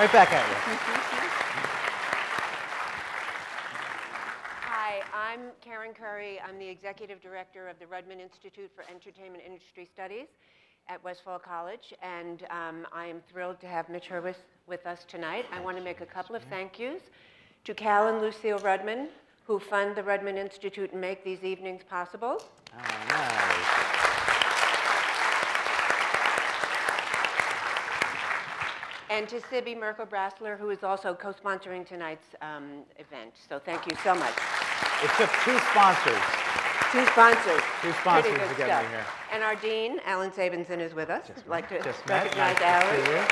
Right back at you. Hi, I'm Karen Curry. I'm the Executive Director of the Rudman Institute for Entertainment Industry Studies at Westphal College, and um, I am thrilled to have Mitch Hurwitz with us tonight. I want to make a couple of thank yous to Cal and Lucille Rudman, who fund the Rudman Institute and make these evenings possible. Oh, nice. And to Sibby Merkel Brassler, who is also co-sponsoring tonight's um, event. So thank you so much. It took two sponsors. Two sponsors. Two sponsors to get me here. And our dean, Allen Sabinson, is with us. Just I'd like to Just met. recognize Nice to Alan.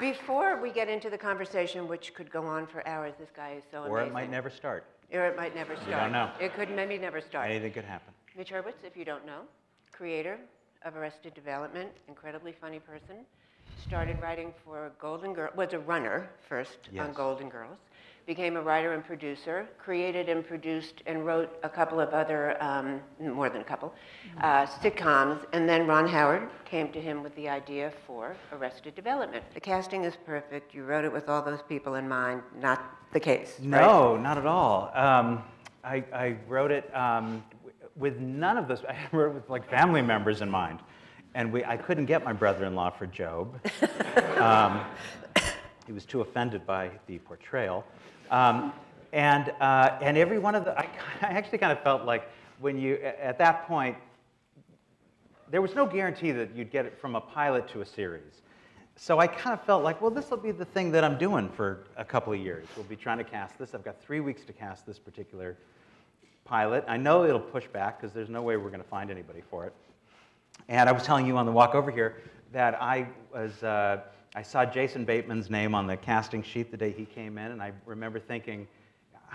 you. Before we get into the conversation, which could go on for hours, this guy is so Or amazing. it might never start. Or it might never start. don't know. It could maybe never start. Anything could happen. Mitch Hurwitz, if you don't know, creator of Arrested Development, incredibly funny person. Started writing for Golden Girls, was a runner first on Golden Girls. Became a writer and producer, created and produced and wrote a couple of other, um, more than a couple, uh, sitcoms. And then Ron Howard came to him with the idea for Arrested Development. The casting is perfect. You wrote it with all those people in mind. Not the case. right? No, not at all. Um, I, I wrote it um, with none of this. I wrote with like family members in mind, and we, I couldn't get my brother-in-law for Gob. um, he was too offended by the portrayal, um, and uh, and every one of the. I, I actually kind of felt like when you at that point there was no guarantee that you'd get it from a pilot to a series. So I kind of felt like, well, this will be the thing that I'm doing for a couple of years. We'll be trying to cast this. I've got three weeks to cast this particular pilot. I know it'll push back because there's no way we're going to find anybody for it. And I was telling you on the walk over here that I was, uh, I saw Jason Bateman's name on the casting sheet the day he came in, and I remember thinking,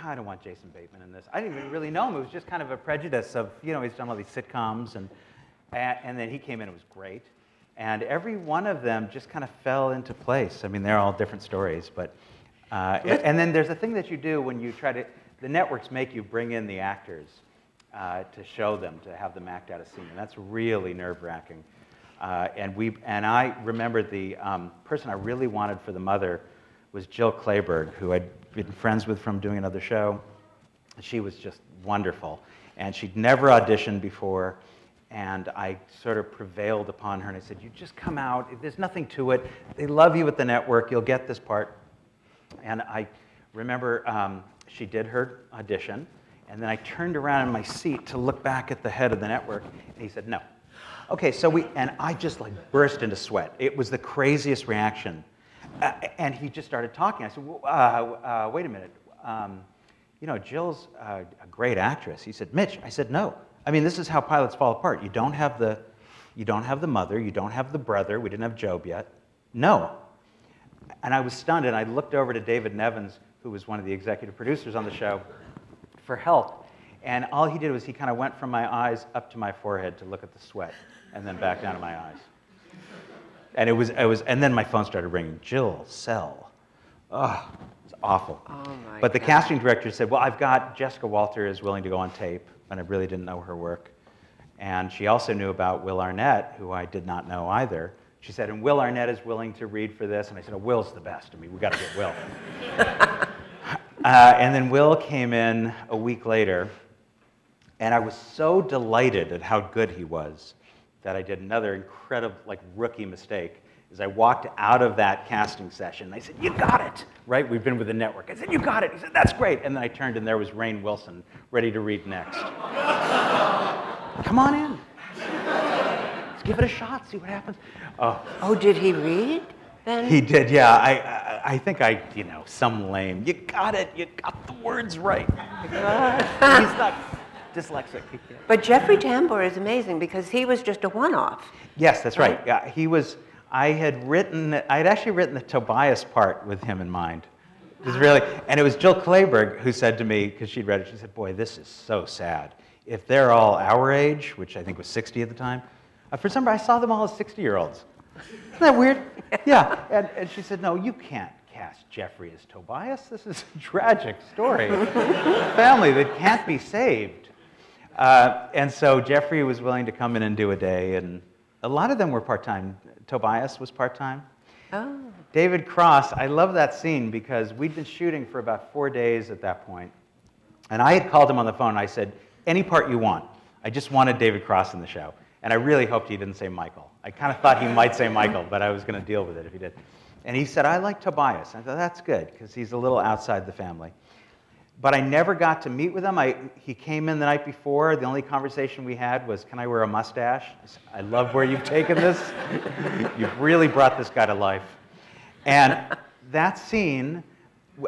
I don't want Jason Bateman in this. I didn't even really know him. It was just kind of a prejudice of, you know, he's done all these sitcoms, and, and, then he came in, it was great. And every one of them just kind of fell into place. I mean, they're all different stories, but, uh, and then there's a thing that you do when you try to, the networks make you bring in the actors uh, to show them, to have them act out a scene. And that's really nerve wracking. Uh, and, we, and I remember the um, person I really wanted for the mother was Jill Clayburgh, who I'd been friends with from doing another show. She was just wonderful. And she'd never auditioned before. And I sort of prevailed upon her and I said, You just come out. There's nothing to it. They love you at the network. You'll get this part. And I remember um, she did her audition, and then I turned around in my seat to look back at the head of the network, and he said, No. Okay, so we, and I just like burst into sweat. It was the craziest reaction. Uh, and he just started talking. I said, "Well, uh, uh, Wait a minute. Um, you know, Jill's a great actress. He said, Mitch, I said, No. I mean, this is how pilots fall apart. You don't have the, you don't have the mother, you don't have the brother. We didn't have Gob yet. No. And I was stunned, and I looked over to David Nevins, who was one of the executive producers on the show, for help. And all he did was he kind of went from my eyes up to my forehead to look at the sweat, and then back down to my eyes. And it was, it was, and then my phone started ringing. Jill, sell. Oh, it's awful. Oh, my but the God. casting director said, "Well, I've got Jessica Walter is willing to go on tape," and I really didn't know her work. And she also knew about Will Arnett, who I did not know either. She said, and Will Arnett is willing to read for this. And I said, oh, Will's the best. I mean, we got to get Will. uh, and then Will came in a week later, and I was so delighted at how good he was that I did another incredible, like, rookie mistake. Is I walked out of that casting session, and I said, "You got it!" Right? We've been with the network. I said, "You got it." He said, "That's great." And then I turned, and there was Rainn Wilson, ready to read next. Come on in. Let's give it a shot. See what happens. Oh, Oh, did he read then? he did. Yeah. I, I, I think I, you know, some lame. You got it. You got the words right. He's not dyslexic. But Jeffrey Tambor is amazing because he was just a one-off. Yes, that's right. Right? Yeah, he was. I had written. I had actually written the Tobias part with him in mind. It was really, and it was Jill Clayburgh who said to me because she'd read it. She said, "Boy, this is so sad. If they're all our age, which I think was 60 at the time, for some reason I saw them all as 60-year-olds. Isn't that weird? yeah. And, and she said, "No, you can't cast Jeffrey as Tobias. This is a tragic story. Family that can't be saved." Uh, and so Jeffrey was willing to come in and do a day, and a lot of them were part time. Tobias was part time. Oh, David Cross, I love that scene because we'd been shooting for about four days at that point. And I had called him on the phone. I said, Any part you want. I just wanted David Cross in the show. And I really hoped he didn't say Michael. I kind of thought he might say Michael, but I was going to deal with it if he did. And he said, I like Tobias. I thought, That's good because he's a little outside the family. But I never got to meet with him. I, he came in the night before. The only conversation we had was, Can I wear a mustache? I, said, I love where you've taken this. you've really brought this guy to life. And that scene,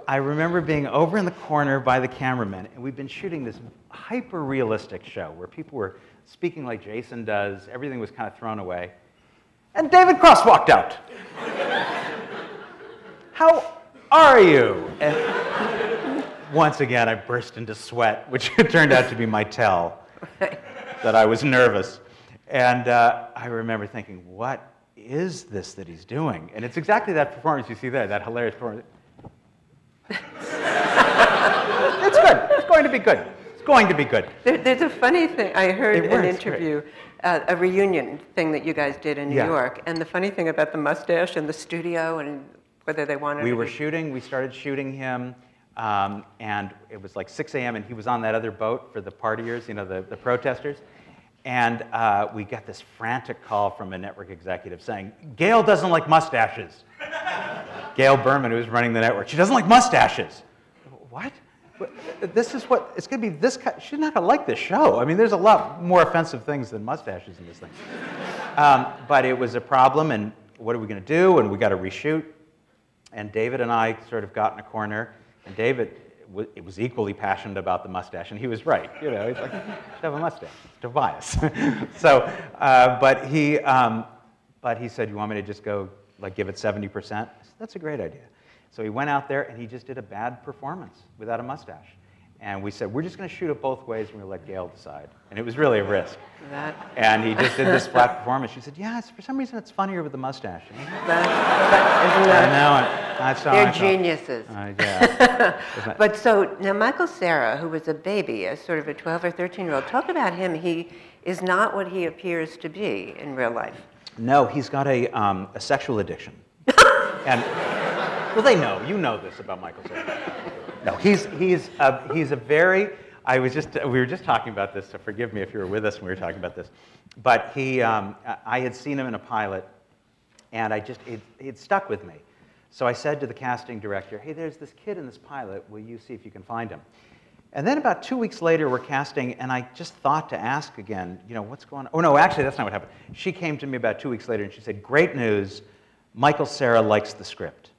I remember being over in the corner by the cameraman, and we've been shooting this hyper realistic show where people were speaking like Jason does, everything was kind of thrown away. And David Cross walked out. How are you? And once again, I burst into sweat, which turned out to be my tell that I was nervous. And uh, I remember thinking, what is this that he's doing? And it's exactly that performance you see there, that hilarious performance. it's good. It's going to be good. It's going to be good. there, there's a funny thing. I heard It an interview, uh, a reunion thing that you guys did in New Yeah. York, and the funny thing about the mustache and the studio and whether they wanted. We to were be- shooting, we started shooting him, um, and it was like 6 a.m., and he was on that other boat for the partiers, you know, the, the protesters. And uh, we got this frantic call from a network executive saying, Gail doesn't like mustaches. Gail Berman, who was running the network, she doesn't like mustaches. What? This is what, it's going to be this, ki- she's not going to like this show. I mean, there's a lot more offensive things than mustaches in this thing. Um, but it was a problem, and what are we going to do? And we got to reshoot. And David and I sort of got in a corner, and David wa- was equally passionate about the mustache, and he was right. You know, he's like, "You should have a mustache, it's Tobias. so, uh, but he, um, but he said, "You want me to just go like give it 70%?" Said, "That's a great idea." So he went out there and he just did a bad performance without a mustache. And we said, "We're just going to shoot it both ways, and we'll let Gail decide." And it was really a risk. That, And he just did this flat performance. She said, "Yeah, for some reason it's funnier with the mustache." And that, that, I know it. That's how I They're felt. geniuses. Uh, yeah. But so now Michael Cera, who was a baby, a sort of a 12 or 13 year old, talk about him. He is not what he appears to be in real life. no, he's got a, um, a sexual addiction. and well, they know. You know this about Michael Cera. No, he's he's a, he's a very. I was just we were just talking about this. So forgive me if you were with us when we were talking about this. But he, um, I- I had seen him in a pilot, and I just it, it stuck with me. So I said to the casting director, "Hey, there's this kid in this pilot. Will you see if you can find him?" And then about two weeks later, we're casting, and I just thought to ask again, you know, what's going on? Oh, no, actually, that's not what happened. She came to me about two weeks later, and she said, Great news, Michael Cera likes the script.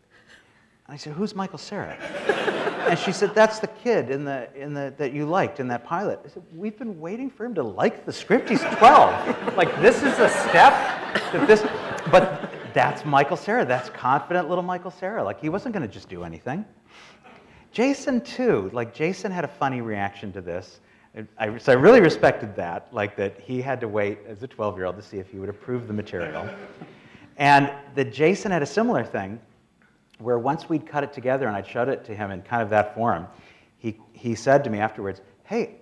I said, Who's Michael Cera? and she said, That's the kid in the, in the, that you liked in that pilot. I said, We've been waiting for him to like the script. He's 12. like, this is a step that this, but that's Michael Cera. That's confident little Michael Cera. Like, he wasn't going to just do anything. Jason too. Like Jason had a funny reaction to this. I, so I really respected that. Like that he had to wait as a 12-year-old to see if he would approve the material, and that Jason had a similar thing, where once we'd cut it together and I'd showed it to him in kind of that form, he he said to me afterwards, "Hey,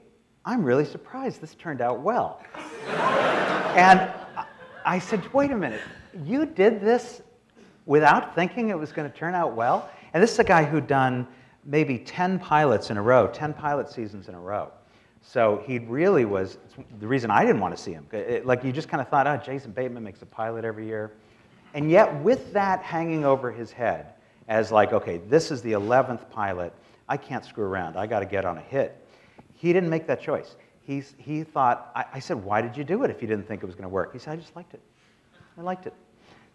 I'm really surprised this turned out well." and I- said, "Wait a minute, you did this without thinking it was going to turn out well?" And this is a guy who'd done maybe 10 pilots in a row, 10 pilot seasons in a row. So he really was the reason I didn't want to see him. It- like you just kind of thought, oh, Jason Bateman makes a pilot every year. And yet, with that hanging over his head, as like, okay, this is the 11th pilot, I can't screw around, I got to get on a hit. He didn't make that choice. He's, he thought, I, I said, why did you do it if you didn't think it was going to work? He said, I just liked it. I liked it.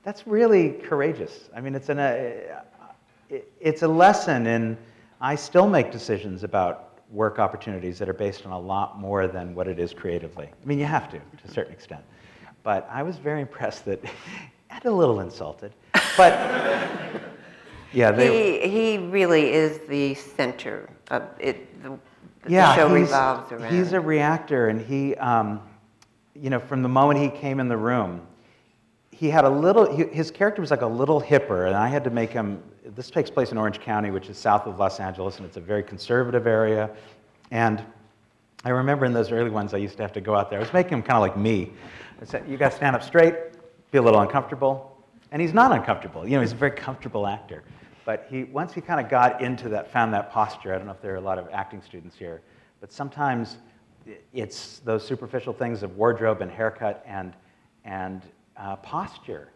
That's really courageous. I mean, it's, an, uh, it- it's a lesson in, I still make decisions about work opportunities that are based on a lot more than what it is creatively. I mean, you have to, to a certain extent. But I was very impressed that, and a little insulted, but yeah, they, He, he really is the center of it. The, the show he's, revolves around. he's a reactor, and he, um, you know, from the moment he came in the room, he had a little. He, his character was like a little hipper, and I had to make him. This takes place in Orange County, which is south of Los Angeles, and it's a very conservative area, and I remember in those early ones, I used to have to go out there. I was making him kind of like me. I said, You got to stand up straight, be a little uncomfortable. And he's not uncomfortable. You know, he's a very comfortable actor. But he, once he kind of got into that, found that posture, I don't know if there are a lot of acting students here, but sometimes it's those superficial things of wardrobe and haircut and, and uh, posture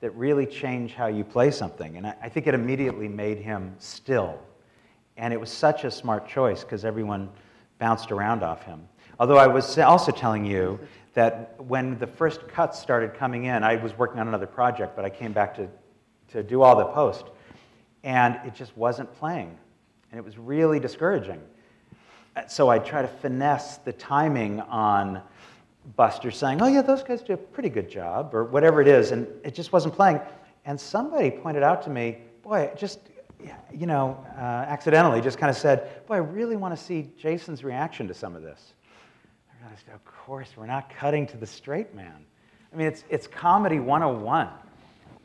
that really change how you play something. And I, I think it immediately made him still. And it was such a smart choice because everyone bounced around off him. Although I was also telling you that when the first cuts started coming in, I was working on another project, but I came back to, to do all the post, and it just wasn't playing. And it was really discouraging. So I try to finesse the timing on Buster saying, oh, yeah, those guys do a pretty good job, or whatever it is, and it just wasn't playing. And somebody pointed out to me, boy, just, you know, uh, accidentally, just kind of said, boy, I really want to see Jason's reaction to some of this. I realized, of course, we're not cutting to the straight man. I mean, it's, it's comedy 101,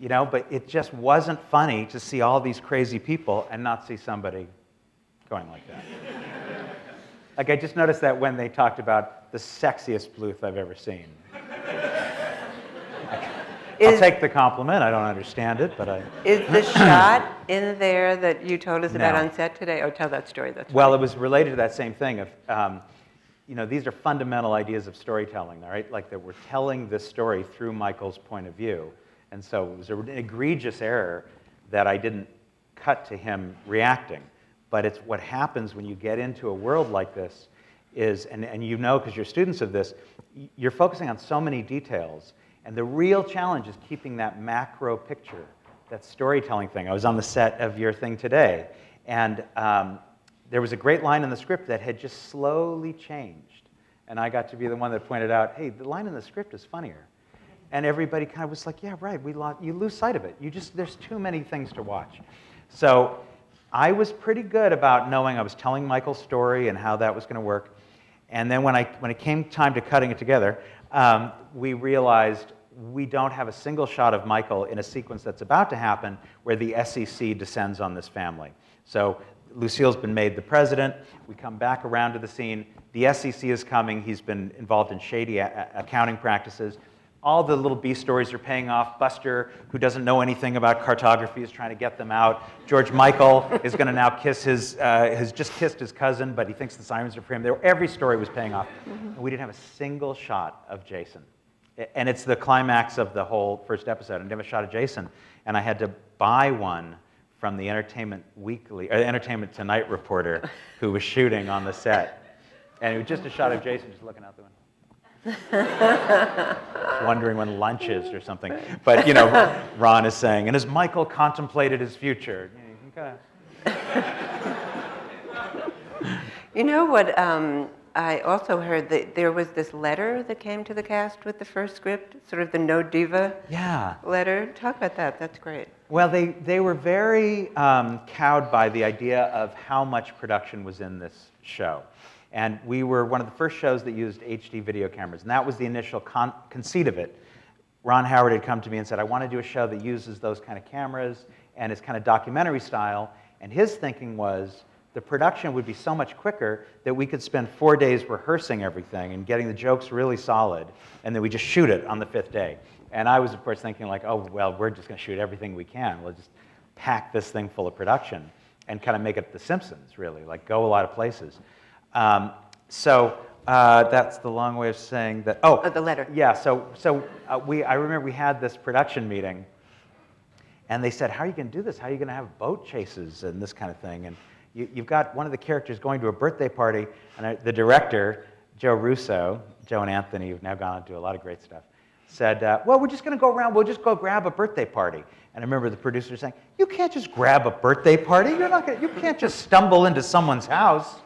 you know, but it just wasn't funny to see all these crazy people and not see somebody going like that. like, I just noticed that when they talked about the sexiest Bluth I've ever seen. I'll take the compliment. I don't understand it, but I. Is the shot in there that you told us about on set today? Oh, tell that story. That's Well, funny. it was related to that same thing of, um, you know, these are fundamental ideas of storytelling, all right? Like that we're telling this story through Michael's point of view. And so it was an egregious error that I didn't cut to him reacting. But it's what happens when you get into a world like this is, and, and you know because you're students of this, you're focusing on so many details. And the real challenge is keeping that macro picture, that storytelling thing. I was on the set of your thing today, and um, there was a great line in the script that had just slowly changed. And I got to be the one that pointed out, hey, the line in the script is funnier. And everybody kind of was like, yeah, right, we lo- you lose sight of it. You just, there's too many things to watch. So I was pretty good about knowing I was telling Michael's story and how that was going to work. And then when, I, when it came time to cutting it together, um, we realized we don't have a single shot of Michael in a sequence that's about to happen where the SEC descends on this family. So Lucille's been made the president. We come back around to the scene. The SEC is coming. He's been involved in shady accounting practices all the little B stories are paying off. Buster, who doesn't know anything about cartography, is trying to get them out. George Michael is going to now kiss his, uh, has just kissed his cousin, but he thinks the sirens are for him. There, every story was paying off. Mm-hmm. And we didn't have a single shot of Jason. And it's the climax of the whole first episode. I didn't have a shot of Jason. And I had to buy one from the Entertainment Weekly, or the Entertainment Tonight reporter who was shooting on the set. And it was just a shot of Jason just looking out the window. Wondering when lunch is or something. But, you know, Ron is saying, and as Michael contemplated his future, you know, You know what? Um, I also heard that there was this letter that came to the cast with the first script, sort of the No Diva yeah. letter. Talk about that. That's great. Well, they, they were very um, cowed by the idea of how much production was in this show. And we were one of the first shows that used HD video cameras. And that was the initial con- conceit of it. Ron Howard had come to me and said, I want to do a show that uses those kind of cameras and is kind of documentary style. And his thinking was the production would be so much quicker that we could spend four days rehearsing everything and getting the jokes really solid, and then we just shoot it on the fifth day. And I was, of course, thinking like, oh, well, we're just going to shoot everything we can. We'll just pack this thing full of production and kind of make it The Simpsons, really, like go a lot of places. Um, so uh, that's the long way of saying that. Oh, oh the letter. Yeah. So so uh, we I remember we had this production meeting, and they said, "How are you going to do this? How are you going to have boat chases and this kind of thing?" And you, have got one of the characters going to a birthday party, and I, the director, Joe Russo, Joe and Anthony, who've now gone on to do a lot of great stuff, said, uh, "Well, we're just going to go around. We'll just go grab a birthday party." And I remember the producer saying, "You can't just grab a birthday party. You're not. Gonna, you can't just stumble into someone's house."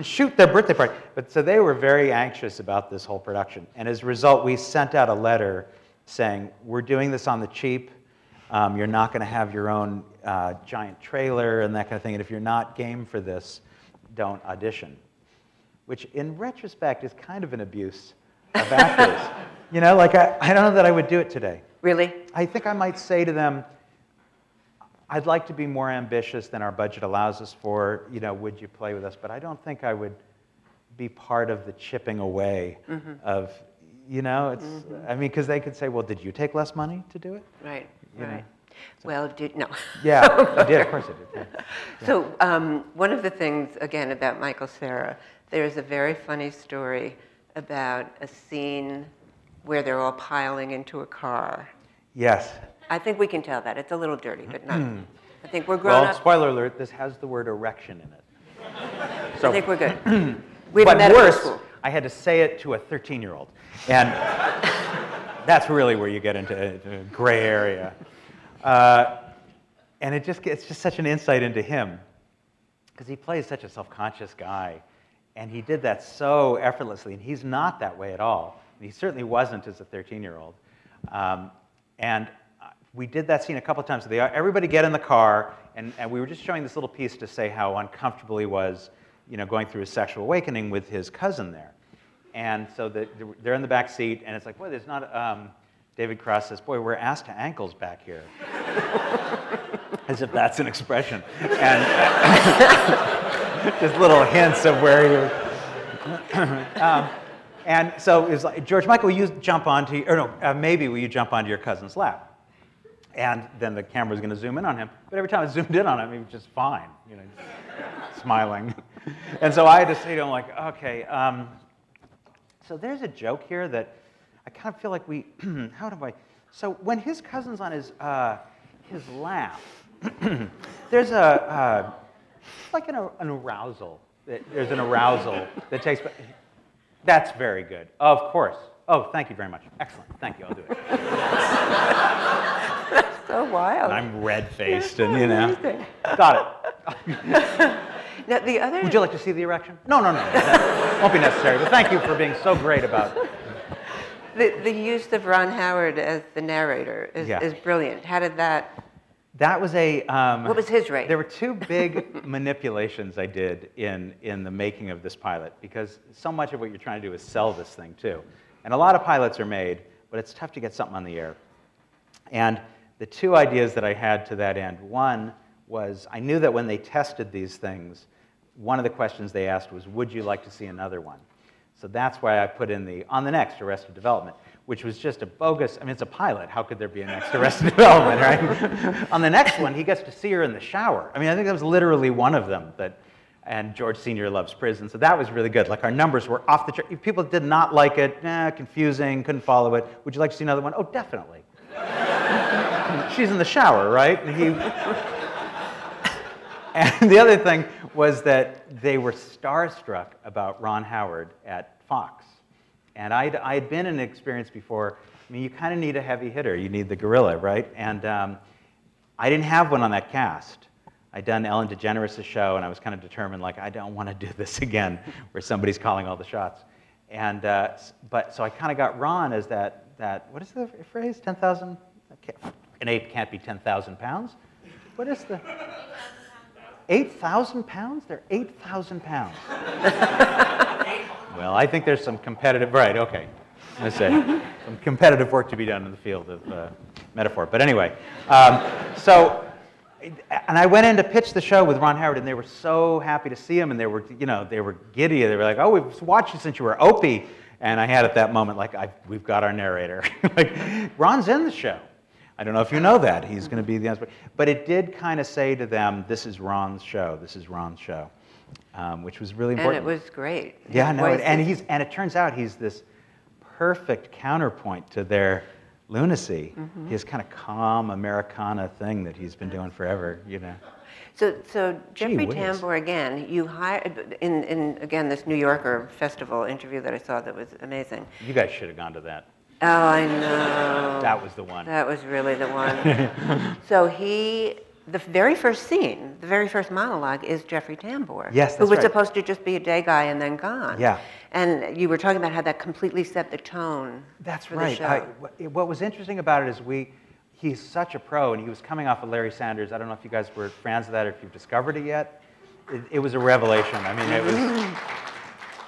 And shoot their birthday party. But so they were very anxious about this whole production. And as a result, we sent out a letter saying, We're doing this on the cheap. Um, you're not going to have your own uh, giant trailer and that kind of thing. And if you're not game for this, don't audition. Which, in retrospect, is kind of an abuse of actors. you know, like I, I don't know that I would do it today. Really? I think I might say to them, I'd like to be more ambitious than our budget allows us for. You know, would you play with us? But I don't think I would be part of the chipping away Mm-hmm. of, you know, it's, I mean, because they could say, well, did you take less money to do it? Right, You know, right. Well, did, no. Yeah, I did, of course I did. yeah. So um, one of the things, again, about Michael Cera, there's a very funny story about a scene where they're all piling into a car. Yes. I think we can tell that. It's a little dirty, but not. I think we're grown Hmm. Well, up. spoiler alert, this has the word erection in it. I think we're good. we but medical worse, school. I had to say it to a 13-year-old, and that's really where you get into a gray area. Uh, and it just it's just such an insight into him, because he plays such a self-conscious guy, and he did that so effortlessly. And he's not that way at all. He certainly wasn't as a 13-year-old. Um, and we did that scene a couple of times. They, everybody get in the car, and, and we were just showing this little piece to say how uncomfortable he was, you know, going through his sexual awakening with his cousin there. And so the, they're in the back seat, and it's like, boy, there's not. Um, David Cross says, boy, we're ass to ankles back here. As if that's an expression. And just little hints of where you. um, and so it was like, George Michael, will you jump onto, or no, uh, maybe will you jump onto your cousin's lap? And then the camera was going to zoom in on him. But every time it zoomed in on him, he was just fine, you know, smiling. And so I had to say to him, like, okay, um, so there's a joke here that I kind of feel like we, how do I? So when his cousin's on his, uh, his lap, there's a, uh, like an, an arousal. There's an arousal that takes, that's very good. Of course. Oh, thank you very much. Excellent. Thank you. I'll do it. So wild. I'm red-faced and, you know, Amazing. got it. Now, the other. Would you like to see the erection? No, no, no. That won't be necessary. But thank you for being so great about The, the use of Ron Howard as the narrator is, Yeah. is brilliant. How did that? That was a. Um, What was his rate? There were two big manipulations I did in, in the making of this pilot because so much of what you're trying to do is sell this thing too. And a lot of pilots are made, but it's tough to get something on the air. And the two ideas that I had to that end one was I knew that when they tested these things, one of the questions they asked was, Would you like to see another one? So that's why I put in the on the next Arrested Development, which was just a bogus. I mean, it's a pilot. How could there be a next Arrested Development, right? on the next one, he gets to see her in the shower. I mean, I think that was literally one of them. That, and George Senior loves prison, so that was really good. Like our numbers were off the chart. People did not like it. Eh, confusing. Couldn't follow it. Would you like to see another one? Oh, definitely. She's in the shower, right? And he. And the other thing was that they were starstruck about Ron Howard at Fox. And I'd, I'd been in an experience before. I mean, you kind of need a heavy hitter. You need the gorilla, right? And um, I didn't have one on that cast. I'd done Ellen DeGeneres' show, and I was kind of determined, like, I don't want to do this again, where somebody's calling all the shots. And, uh, but, so I kind of got Ron as that, that, what is the phrase? 10,000? An ape can't be 10,000 pounds? What is the? 8,000 pounds? They're 8,000 pounds. well, I think there's some competitive, right, okay. I say, some competitive work to be done in the field of uh, metaphor. But anyway, um, so, and I went in to pitch the show with Ron Howard, and they were so happy to see him, and they were, you know, they were giddy. They were like, oh, we've watched you since you were Opie. And I had at that moment, like, I, we've got our narrator. like, Ron's in the show. I don't know if you know that. He's going to be the answer. But it did kind of say to them, this is Ron's show. This is Ron's show, um, which was really important. And it was great. yeah, no, voice and he's and it turns out he's this perfect counterpoint to their lunacy. Mm-hmm. His kind of calm Americana thing that he's been doing forever. You know. So, so Jeffrey. Tambor, again, you hired, in, in, again, this New Yorker festival interview that I saw that was amazing. You guys should have gone to that. Oh, I know. That was the one. That was really the one. so he, the very first scene, the very first monologue is Jeffrey Tambor. Yes, Who was right. supposed to just be a day guy and then gone. Yeah. And you were talking about how that completely set the tone. That's right. I, what was interesting about it is we, he's such a pro, and he was coming off of Larry Sanders. I don't know if you guys were fans of that or if you've discovered it yet. It, it was a revelation. I mean, it was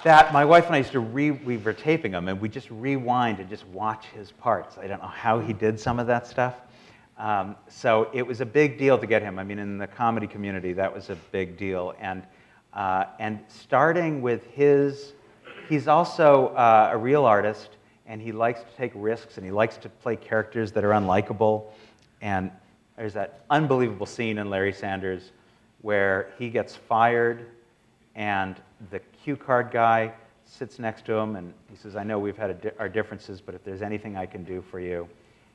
that my wife and I used to re, we were taping them, and we just rewind and just watch his parts. I don't know how he did some of that stuff. Um, so it was a big deal to get him. I mean, in the comedy community, that was a big deal. And, uh, and starting with his he's also uh, a real artist, and he likes to take risks, and he likes to play characters that are unlikable. And there's that unbelievable scene in Larry Sanders where he gets fired, and the cue card guy sits next to him, and he says, I know we've had di- our differences, but if there's anything I can do for you.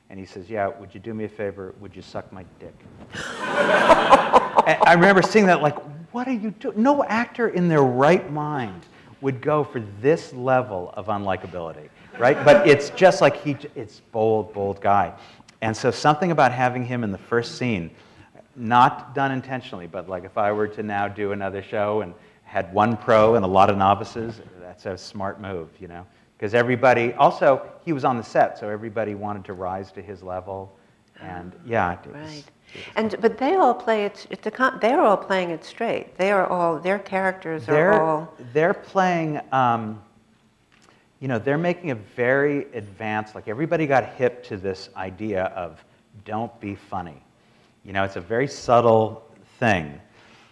And he says, Yeah, would you do me a favor? Would you suck my dick? I remember seeing that, like, what are you doing? No actor in their right mind would go for this level of unlikability, right? But it's just like he, it's bold, bold guy. And so something about having him in the first scene, not done intentionally, but like if I were to now do another show and had one pro and a lot of novices, that's a smart move, you know? Because everybody, also, he was on the set, so everybody wanted to rise to his level. And yeah, it was, Right. And, but they all play it, it's a, they're all playing it straight. They are all, their characters are they're, all, they're playing, um, you know, they're making a very advanced, like everybody got hip to this idea of don't be funny. You know, it's a very subtle thing,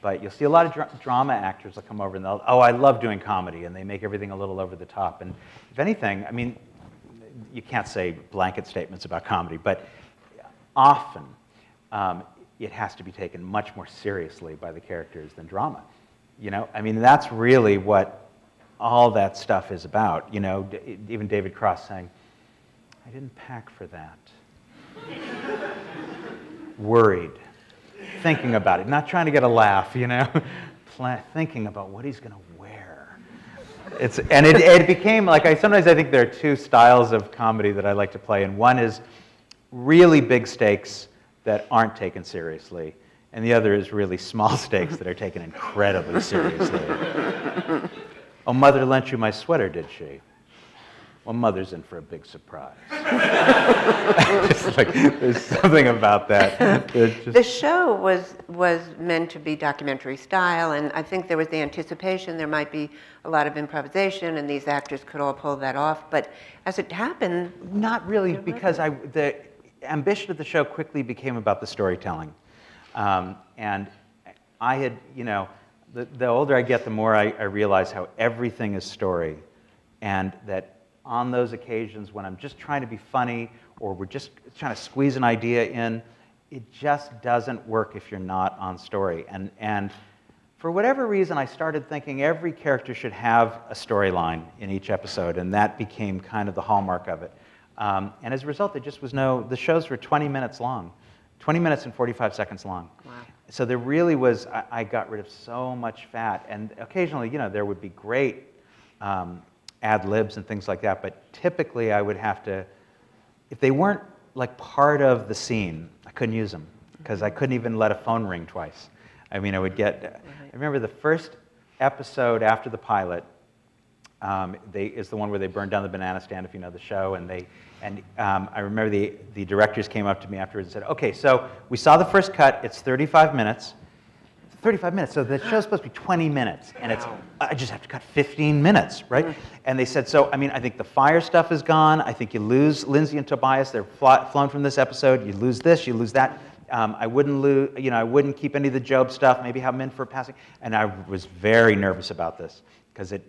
but you'll see a lot of dra- drama actors will come over and they'll, oh, I love doing comedy, and they make everything a little over the top. And if anything, I mean, you can't say blanket statements about comedy, but often um, it has to be taken much more seriously by the characters than drama. You know, I mean, that's really what all that stuff is about. You know, even David Cross saying, I didn't pack for that. Worried, thinking about it, not trying to get a laugh, you know, thinking about what he's going to wear. It's, and it, it became like I sometimes I think there are two styles of comedy that I like to play, and one is really big stakes that aren't taken seriously, and the other is really small stakes that are taken incredibly seriously. oh, mother lent you my sweater, did she? Well, mother's in for a big surprise. It's like, there's something about that. Just- the show was, was meant to be documentary style, and I think there was the anticipation there might be a lot of improvisation, and these actors could all pull that off. But as it happened, Not really, because I, the ambition of the show quickly became about the storytelling. Um, and I had, you know, the, the older I get, the more I, I realize how everything is story. And that on those occasions when I'm just trying to be funny or we're just trying to squeeze an idea in, it just doesn't work if you're not on story. And, and for whatever reason, I started thinking every character should have a storyline in each episode, and that became kind of the hallmark of it. Um, and as a result, there just was no, the shows were 20 minutes long, 20 minutes and 45 seconds long. Wow. So there really was, I, I got rid of so much fat. And occasionally, you know, there would be great um, ad libs and things like that, but typically I would have to, if they weren't like part of the scene, I couldn't use them because I couldn't even let a phone ring twice. I mean, I would get, I remember the first episode after the pilot, um, they, is the one where they burned down the banana stand, if you know the show. And, they, and um, I remember the, the directors came up to me afterwards and said, okay, so we saw the first cut, it's 35 minutes. 35 minutes, so the show's supposed to be 20 minutes, and it's, I just have to cut 15 minutes, right? And they said, so, I mean, I think the fire stuff is gone. I think you lose Lindsay and Tobias, they're fly, flown from this episode. You lose this, you lose that. Um, I wouldn't lose, you know, I wouldn't keep any of the Gob stuff, maybe have them in for passing. And I was very nervous about this because it,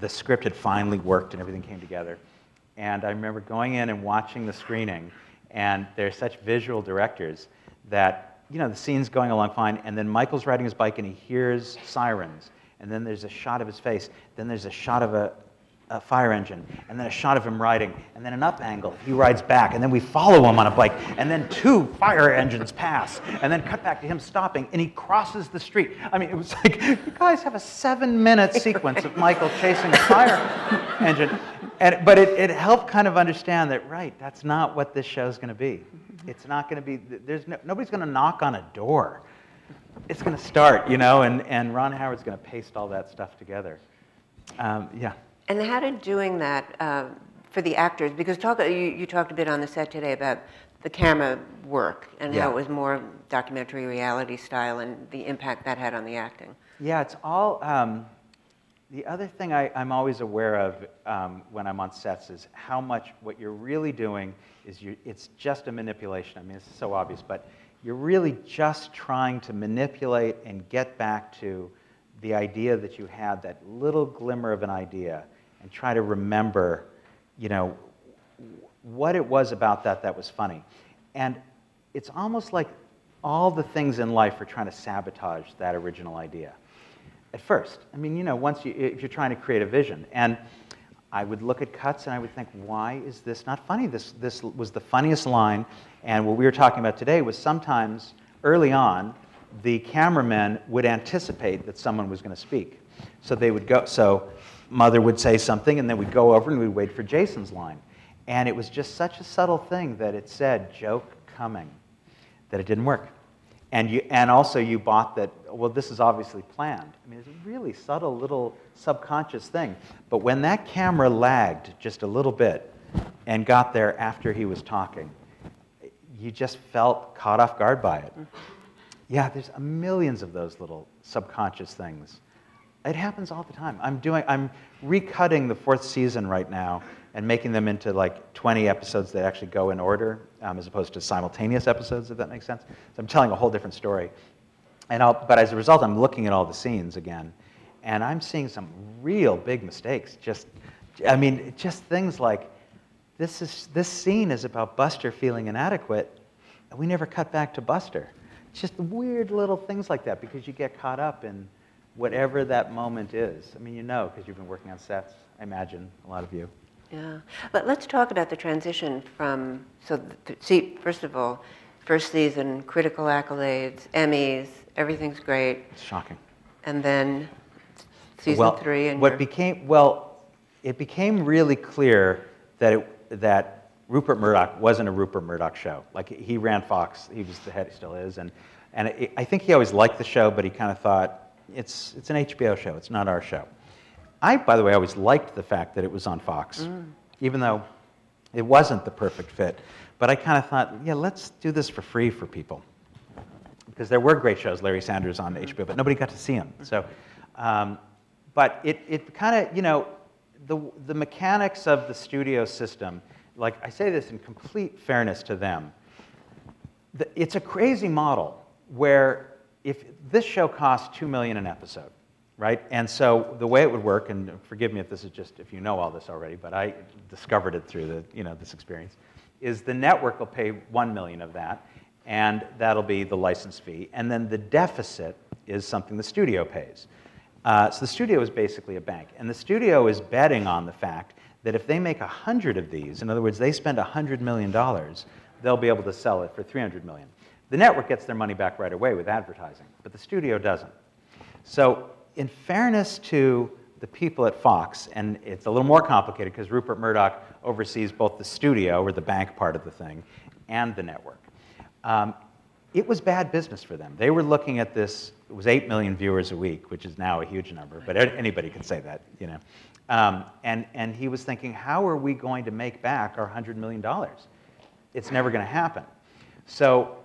the script had finally worked and everything came together. And I remember going in and watching the screening, and they're such visual directors that, you know, the scene's going along fine, and then Michael's riding his bike and he hears sirens, and then there's a shot of his face, then there's a shot of a, a fire engine, and then a shot of him riding, and then an up angle. He rides back, and then we follow him on a bike, and then two fire engines pass, and then cut back to him stopping, and he crosses the street. I mean, it was like, you guys have a seven minute sequence of Michael chasing a fire engine. And, but it, it helped kind of understand that, right, that's not what this show's going to be. It's not going to be, there's no, nobody's going to knock on a door. It's going to start, you know, and, and Ron Howard's going to paste all that stuff together. Um, yeah. And how did doing that uh, for the actors, because talk, you, you talked a bit on the set today about the camera work and how it was more documentary reality style and the impact that had on the acting. Yeah, it's all. Um, the other thing I, I'm always aware of um, when I'm on sets is how much what you're really doing is you, it's just a manipulation. I mean, it's so obvious, but you're really just trying to manipulate and get back to the idea that you had, that little glimmer of an idea, and try to remember, you know, what it was about that that was funny. And it's almost like all the things in life are trying to sabotage that original idea. At first, I mean, you know, once you, if you're trying to create a vision, and I would look at cuts and I would think, why is this not funny? This, this was the funniest line. And what we were talking about today was sometimes early on, the cameramen would anticipate that someone was going to speak. So they would go, so mother would say something, and then we'd go over and we'd wait for Jason's line. And it was just such a subtle thing that it said, joke coming, that it didn't work. And, you, and also, you bought that, well, this is obviously planned. I mean, it's a really subtle little subconscious thing. But when that camera lagged just a little bit and got there after he was talking, you just felt caught off guard by it. Mm-hmm. Yeah, there's millions of those little subconscious things. It happens all the time. I'm doing, I'm recutting the fourth season right now and making them into like 20 episodes that actually go in order um, as opposed to simultaneous episodes, if that makes sense. So I'm telling a whole different story. And I'll, but as a result, I'm looking at all the scenes again, and I'm seeing some real big mistakes. Just, I mean, just things like this, is, this scene is about Buster feeling inadequate, and we never cut back to Buster. Just weird little things like that because you get caught up in whatever that moment is. I mean, you know, because you've been working on sets, I imagine, a lot of you. Yeah. But let's talk about the transition from, so, th- see, first of all, first season, critical accolades, Emmys, everything's great. It's shocking. And then season well, three, and what became well, it became really clear that it, that Rupert Murdoch wasn't a Rupert Murdoch show. Like he ran Fox, he was the head, he still is, and and it, I think he always liked the show, but he kind of thought it's it's an HBO show, it's not our show. I, by the way, always liked the fact that it was on Fox, Mm. even though it wasn't the perfect fit. But I kind of thought, yeah, let's do this for free for people because there were great shows, Larry Sanders on HBO, but nobody got to see him. So, um, but it, it kind of, you know, the, the mechanics of the studio system, like I say this in complete fairness to them, the, it's a crazy model where if this show costs two million an episode, right? And so the way it would work, and forgive me if this is just if you know all this already, but I discovered it through the, you know, this experience, is the network will pay one million of that, and that'll be the license fee, and then the deficit is something the studio pays. Uh, so the studio is basically a bank, and the studio is betting on the fact that if they make 100 of these, in other words, they spend $100 million, they'll be able to sell it for 300 million. The network gets their money back right away with advertising, but the studio doesn't. So, in fairness to the people at Fox, and it's a little more complicated because Rupert Murdoch oversees both the studio, or the bank part of the thing, and the network. Um, it was bad business for them. They were looking at this, it was 8 million viewers a week, which is now a huge number, but anybody can say that, you know. Um, and, and he was thinking, how are we going to make back our $100 million? It's never going to happen. So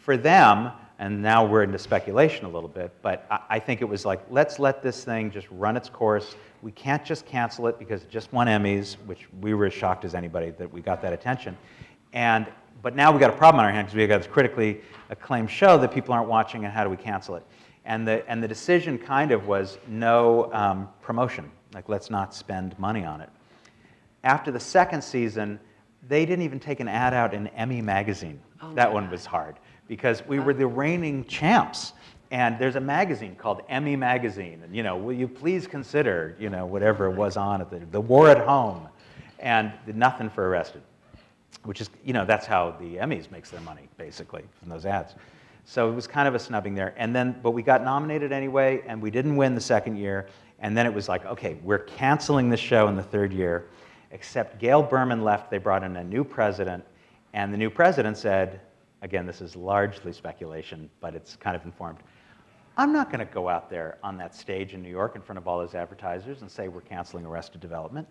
for them, and now we're into speculation a little bit, but I, I think it was like, let's let this thing just run its course. We can't just cancel it because it just won Emmys, which we were as shocked as anybody that we got that attention. And, but now we've got a problem on our hands because we've got this critically acclaimed show that people aren't watching, and how do we cancel it? And the, and the decision kind of was no um, promotion, like let's not spend money on it. After the second season, they didn't even take an ad out in Emmy magazine. Oh that one was hard because we were the reigning champs. And there's a magazine called Emmy Magazine, and you know, will you please consider, you know, whatever it was on at the, the war at home, and nothing for Arrested, which is, you know, that's how the Emmys makes their money basically from those ads. So it was kind of a snubbing there. And then, but we got nominated anyway, and we didn't win the second year. And then it was like, okay, we're canceling the show in the third year. Except Gail Berman left, they brought in a new president, and the new president said, again, this is largely speculation, but it's kind of informed. I'm not going to go out there on that stage in New York in front of all those advertisers and say we're canceling Arrested Development.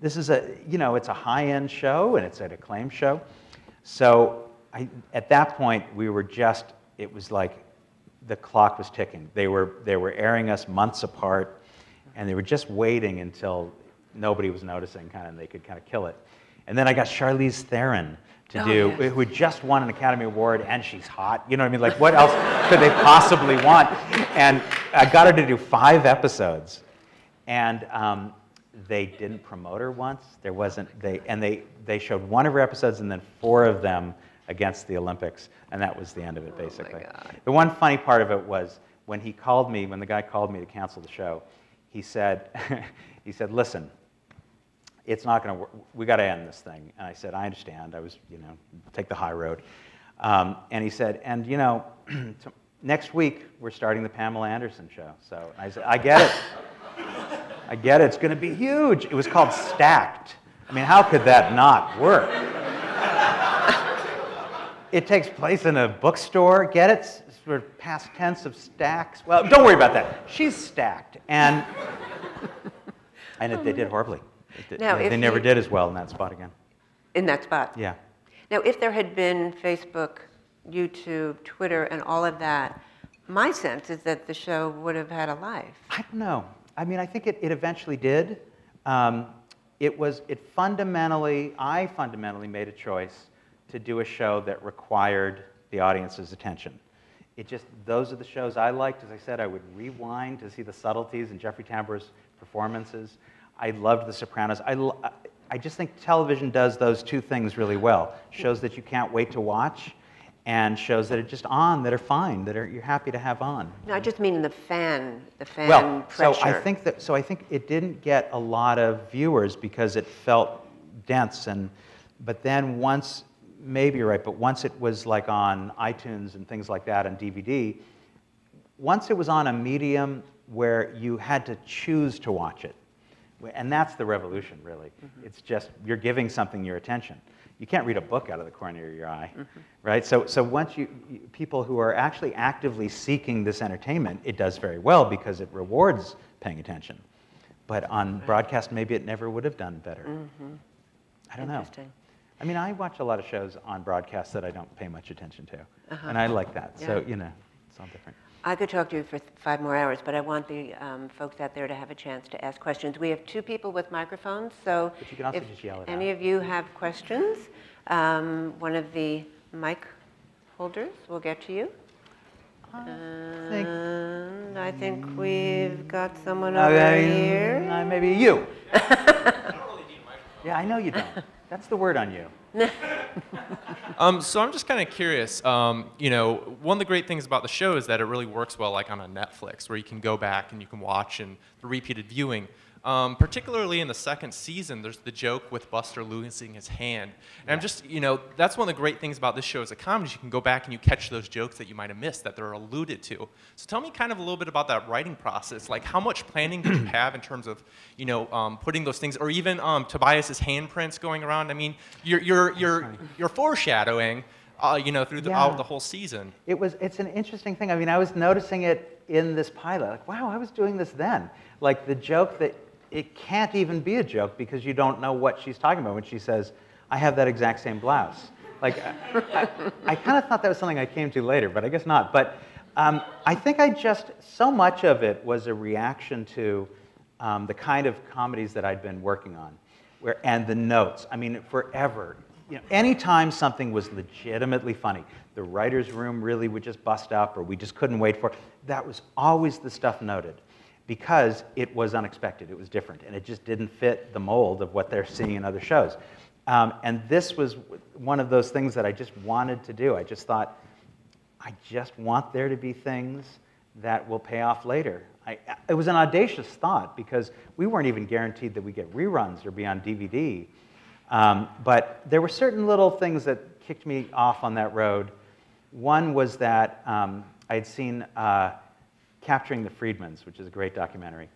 This is a, you know, it's a high-end show and it's an acclaimed show. So I, at that point, we were just, it was like the clock was ticking. They were, they were airing us months apart, and they were just waiting until nobody was noticing, kind of, and they could kind of kill it. And then I got Charlize Theron to Oh, do, yes. who had just won an Academy Award, and she's hot. You know what I mean? Like, what else could they possibly want? And I got her to do five episodes. And um, they didn't promote her once. There wasn't they and they they showed one of her episodes and then four of them against the Olympics, and that was the end of it basically. God. The one funny part of it was when he called me, when the guy called me to cancel the show, he said, he said, listen, it's not going to work. We got to end this thing. And I said, I understand. I was, you know, take the high road. Um, and he said, and you know, next week we're starting the Pamela Anderson show. So I said, I get it. I get it. It's going to be huge. It was called Stacked. I mean, how could that not work? it takes place in a bookstore. Get it? Sort of past tense of stacks. Well, don't worry about that. She's stacked, and and it, they did horribly. It Now, they, they never you- did as well in that spot again. In that spot? Yeah. Now, if there had been Facebook, YouTube, Twitter, and all of that, my sense is that the show would have had a life. I don't know. I mean, I think it, it eventually did. Um, it was, it fundamentally, I fundamentally made a choice to do a show that required the audience's attention. It just, those are the shows I liked. As I said, I would rewind to see the subtleties in Jeffrey Tambor's performances. I loved The Sopranos. I, I just think television does those two things really well. Shows that you can't wait to watch, and shows that are just on, that are fine, that are, you're happy to have on. No, I just mean the fan, the fan Well, pressure. so I think that so I think it didn't get a lot of viewers because it felt dense and but then once maybe you're right, but once it was like on iTunes and things like that and DVD, once it was on a medium where you had to choose to watch it. And that's the revolution, really. Mm-hmm. It's just you're giving something your attention. You can't read a book out of the corner of your eye, mm-hmm. right? So, so once you, you, people who are actually actively seeking this entertainment, it does very well because it rewards paying attention. But on broadcast, maybe it never would have done better. Mm-hmm. I don't know. Interesting. I mean, I watch a lot of shows on broadcast that I don't pay much attention to, uh-huh. and I like that. So, Uh-huh. You know, it's all different. I could talk to you for th- five more hours, but I want the um, folks out there to have a chance to ask questions. We have two people with microphones, so But you can also if just yell it any out. of you have questions, um, one of the mic holders will get to you. think- And I think we've got someone Uh, over uh, here. uh, maybe you. yeah, I know you don't. That's the word on you. Um, so I'm just kind of curious. Um, you know, one of the great things about the show is that it really works well, like on a Netflix, where you can go back and you can watch and the repeated viewing. Um, particularly in the second season, there's the joke with Buster losing his hand, and I'm just, you know, that's one of the great things about this show as a comedy. You can go back and you catch those jokes that you might have missed that they're alluded to. So tell me kind of a little bit about that writing process. Like, how much planning did you have in terms of, you know, um, putting those things, or even um, Tobias's handprints going around? I mean, you're you're you're you're foreshadowing, uh, you know, throughout Yeah. the whole season. It was, it's an interesting thing. I mean, I was noticing it in this pilot. Like, wow, I was doing this then. Like the joke that it can't even be a joke because you don't know what she's talking about when she says, I have that exact same blouse. Like, I, I, kind of thought that was something I came to later, but I guess not. But um, I think I just, so much of it was a reaction to um, the kind of comedies that I'd been working on where, and the notes. I mean, forever. You know, anytime something was legitimately funny, the writer's room really would just bust up or we just couldn't wait for it. That was always the stuff noted because it was unexpected, it was different, and it just didn't fit the mold of what they're seeing in other shows. Um, and this was one of those things that I just wanted to do. I just thought, I just want there to be things that will pay off later. I, it was an audacious thought because we weren't even guaranteed that we get reruns or be on DVD. Um, but there were certain little things that kicked me off on that road. One was that um, I'd seen uh, Capturing the Friedmans, which is a great documentary.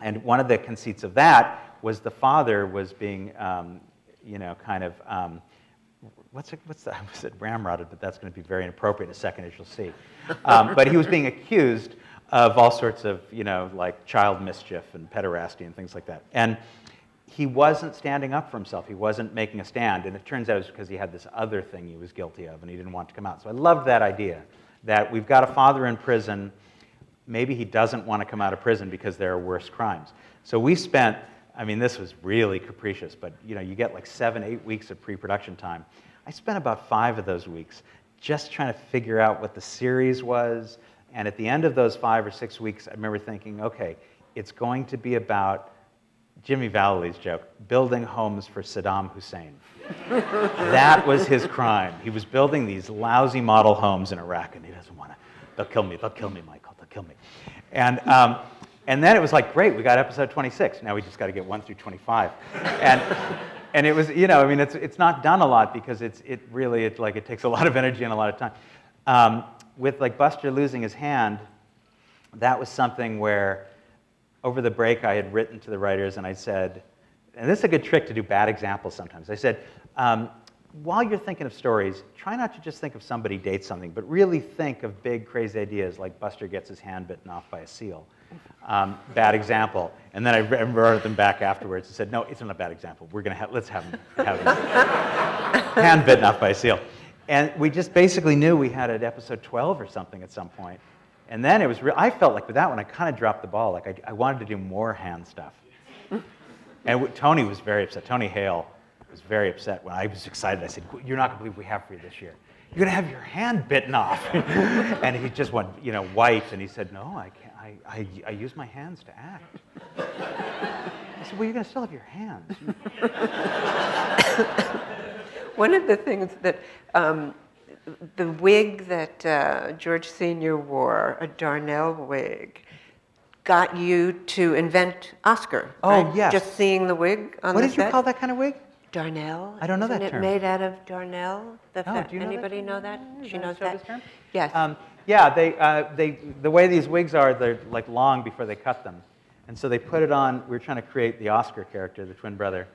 And one of the conceits of that was the father was being, um, you know, kind of, um, what's, it, what's that? I said ramrodded, but that's going to be very inappropriate in a second, as you'll see. Um, but he was being accused of all sorts of, you know, like child mischief and pederasty and things like that. And he wasn't standing up for himself. He wasn't making a stand. And it turns out it was because he had this other thing he was guilty of and he didn't want to come out. So I loved that idea that we've got a father in prison. Maybe he doesn't want to come out of prison because there are worse crimes. So we spent, I mean, this was really capricious, but you know, you get like seven, eight weeks of pre-production time. I spent about five of those weeks just trying to figure out what the series was. And at the end of those five or six weeks, I remember thinking, okay, it's going to be about Jimmy Vallely's joke building homes for Saddam Hussein. that was his crime. He was building these lousy model homes in Iraq, and he doesn't want to. They'll kill me. They'll kill me, Michael. Kill me. And, um, and then it was like, great, we got episode 26. Now we just got to get 1 through 25. And, and it was, you know, I mean, it's, it's not done a lot because it's, it really, it's like, it takes a lot of energy and a lot of time. Um, with like Buster losing his hand, that was something where over the break I had written to the writers and I said, and this is a good trick to do bad examples sometimes. I said, um, while you're thinking of stories, try not to just think of somebody dates something, but really think of big, crazy ideas like Buster gets his hand bitten off by a seal. Um, bad example. And then I wrote them back afterwards and said, no, it's not a bad example. We're going to have, let's have him have him hand bitten off by a seal. And we just basically knew we had at episode 12 or something at some point. And then it was real, I felt like with that one, I kind of dropped the ball. Like I, I wanted to do more hand stuff. and Tony was very upset. Tony Hale was very upset when I was excited. I said, You're not going to believe we have for you this year. You're going to have your hand bitten off. and he just went, you know, white. And he said, No, I can't. I, I, I use my hands to act. I said, Well, you're going to still have your hands. One of the things that um, the wig that uh, George Sr. wore, a Dynel wig, got you to invent Oscar. Oh, right? yes. Just seeing the wig on what the did you call that kind of wig? Dynel. I don't know Isn't that it made out of Dynel? The Oh, do you know that? know that? She knows that. term? Yes. Um, yeah, they, uh, they, the way these wigs are, they're like long before they cut them. And so they put it on, we were trying to create the Oscar character, the twin brother.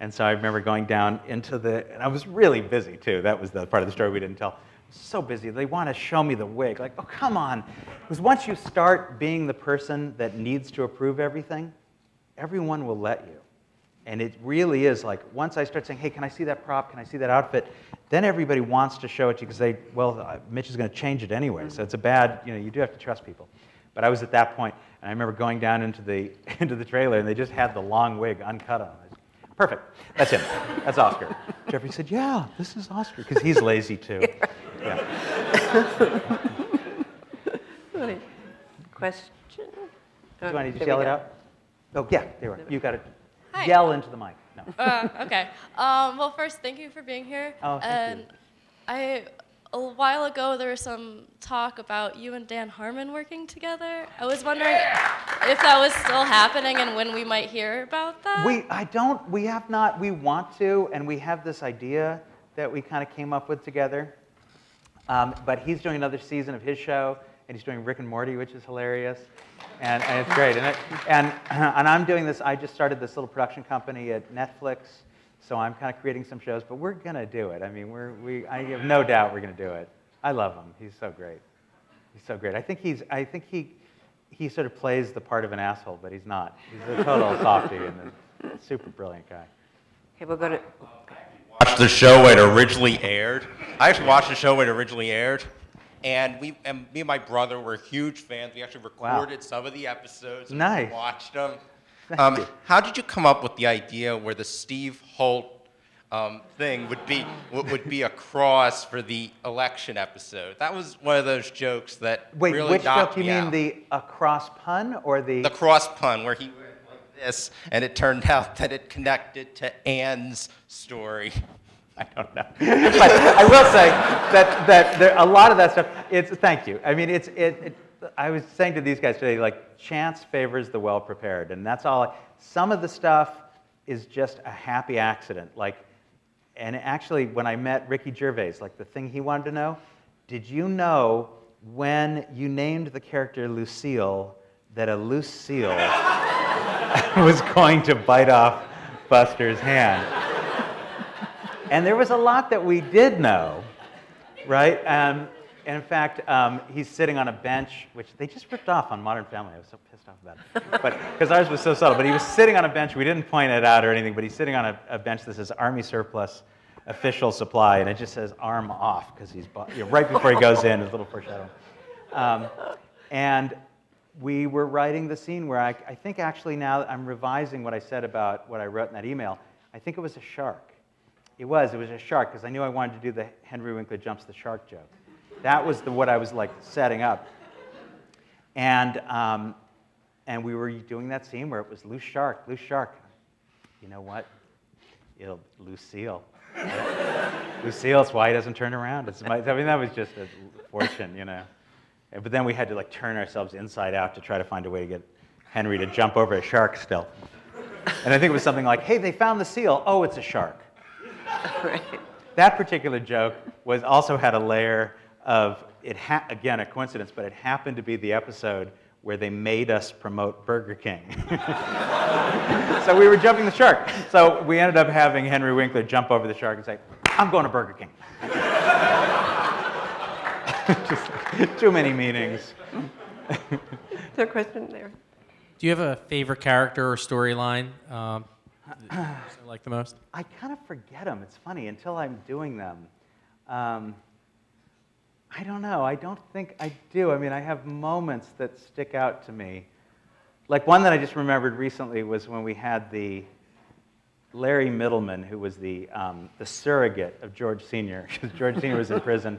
And so I remember going down into the, and I was really busy too. That was the part of the story we didn't tell. So busy. They want to show me the wig. Like, oh, come on. Because once you start being the person that needs to approve everything, everyone will let you. And it really is like, once I start saying, hey, can I see that prop? Can I see that outfit? Then everybody wants to show it to you because they, well, uh, Mitch is going to change it anyway. So it's a bad, you know, you do have to trust people. But I was at that point, and I remember going down into the, into the trailer, and they just had the long wig uncut on. I was, Perfect. That's him. That's Oscar. Jeffrey said, yeah, this is Oscar, because he's lazy too. Yeah. Question? Do Oh, you want to just yell it out? Oh, yeah, there we are. You got to Hi. yell into the mic. No. Uh, okay. Um, well, first, thank you for being here. Oh, thank and you. I, a while ago, there was some talk about you and Dan Harmon working together. I was wondering if that was still happening and when we might hear about that. We, I don't, we have not, we want to, and we have this idea that we kind of came up with together. Um, but he's doing another season of his show, and he's doing Rick and Morty, which is hilarious. And, and it's great. And, it, and, and I'm doing this, I just started this little production company at Netflix, so I'm kind of creating some shows, but we're going to do it. I mean, we're, we, I have no doubt we're going to do it. I love him. He's so great. He's so great. I think he's, I think he, he sort of plays the part of an asshole, but he's not. He's a total softie and a super brilliant guy. Okay, we'll go to, watched the show when it originally aired. I actually watched the show when it originally aired, and we and me and my brother were huge fans. We actually Wow. recorded some of the episodes. and Nice. Watched them. Um, how did you come up with the idea where the Steve Holt um, thing would be would, would be a cross for the election episode? That was one of those jokes that Wait, really which knocked joke? You me mean out. the across pun or the? the cross pun where he went like this, and it turned out that it connected to Anne's story. I don't know. but I will say that, that there, a lot of that stuff, it's, thank you. I mean, it's, it, it, I was saying to these guys today, like, chance favors the well prepared. And that's all. Some of the stuff is just a happy accident. Like, and actually, when I met Ricky Gervais, like, the thing he wanted to know did you know when you named the character Lucille that a Lucille was going to bite off Buster's hand? And there was a lot that we did know, right? Um, and in fact, um, he's sitting on a bench, which they just ripped off on Modern Family. I was so pissed off about it. But because ours was so subtle. But he was sitting on a bench. We didn't point it out or anything, but he's sitting on a, a bench that says Army Surplus Official Supply, and it just says arm off because he's you know, right before he goes in, his little foreshadowing. Um, and we were writing the scene where I, I think actually now that I'm revising what I said about what I wrote in that email. I think it was a shark. It was. It was a shark because I knew I wanted to do the Henry Winkler jumps the shark joke. That was the, what I was like setting up. And, um, and we were doing that scene where it was loose shark, loose shark. you know what? It'll Lucille. Lucille's why he doesn't turn around. It's my, I mean, that was just a fortune, you know. But then we had to like turn ourselves inside out to try to find a way to get Henry to jump over a shark still. And I think it was something like, hey, they found the seal. Oh, it's a shark. Right. That particular joke was also had a layer of it. Ha- again, a coincidence, but it happened to be the episode where they made us promote Burger King. so we were jumping the shark. So we ended up having Henry Winkler jump over the shark and say, "I'm going to Burger King." Just too many meanings. Is there a question there? Do you have a favorite character or storyline um, you like the most? I kind of forget them. It's funny until I'm doing them. Um, I don't know. I don't think I do. I mean, I have moments that stick out to me. Like one that I just remembered recently was when we had the Larry Middleman, who was the, um, the surrogate of George Sr., because George Sr. was in prison.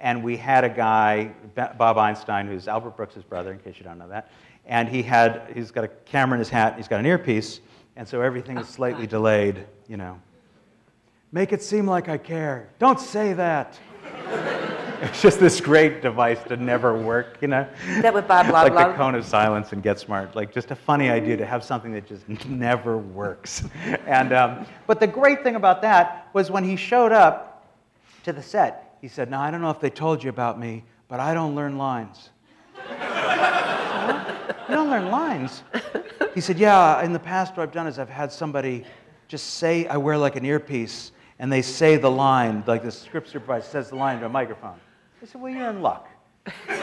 And we had a guy, Bob Einstein, who's Albert Brooks' brother, in case you don't know that. And he had, he's got a camera in his hat, he's got an earpiece, and so everything is slightly delayed, you know. Make it seem like I care. Don't say that. it's just this great device to never work, you know? That what Bob like the cone of silence and Get Smart. Like just a funny idea to have something that just never works. And, um, but the great thing about that was when he showed up to the set, he said, Now, I don't know if they told you about me, but I don't learn lines. You don't learn lines? He said, Yeah, in the past, what I've done is I've had somebody just say, I wear like an earpiece, and they say the line, like the script supervisor says the line into a microphone. I said, Well, you're in luck. you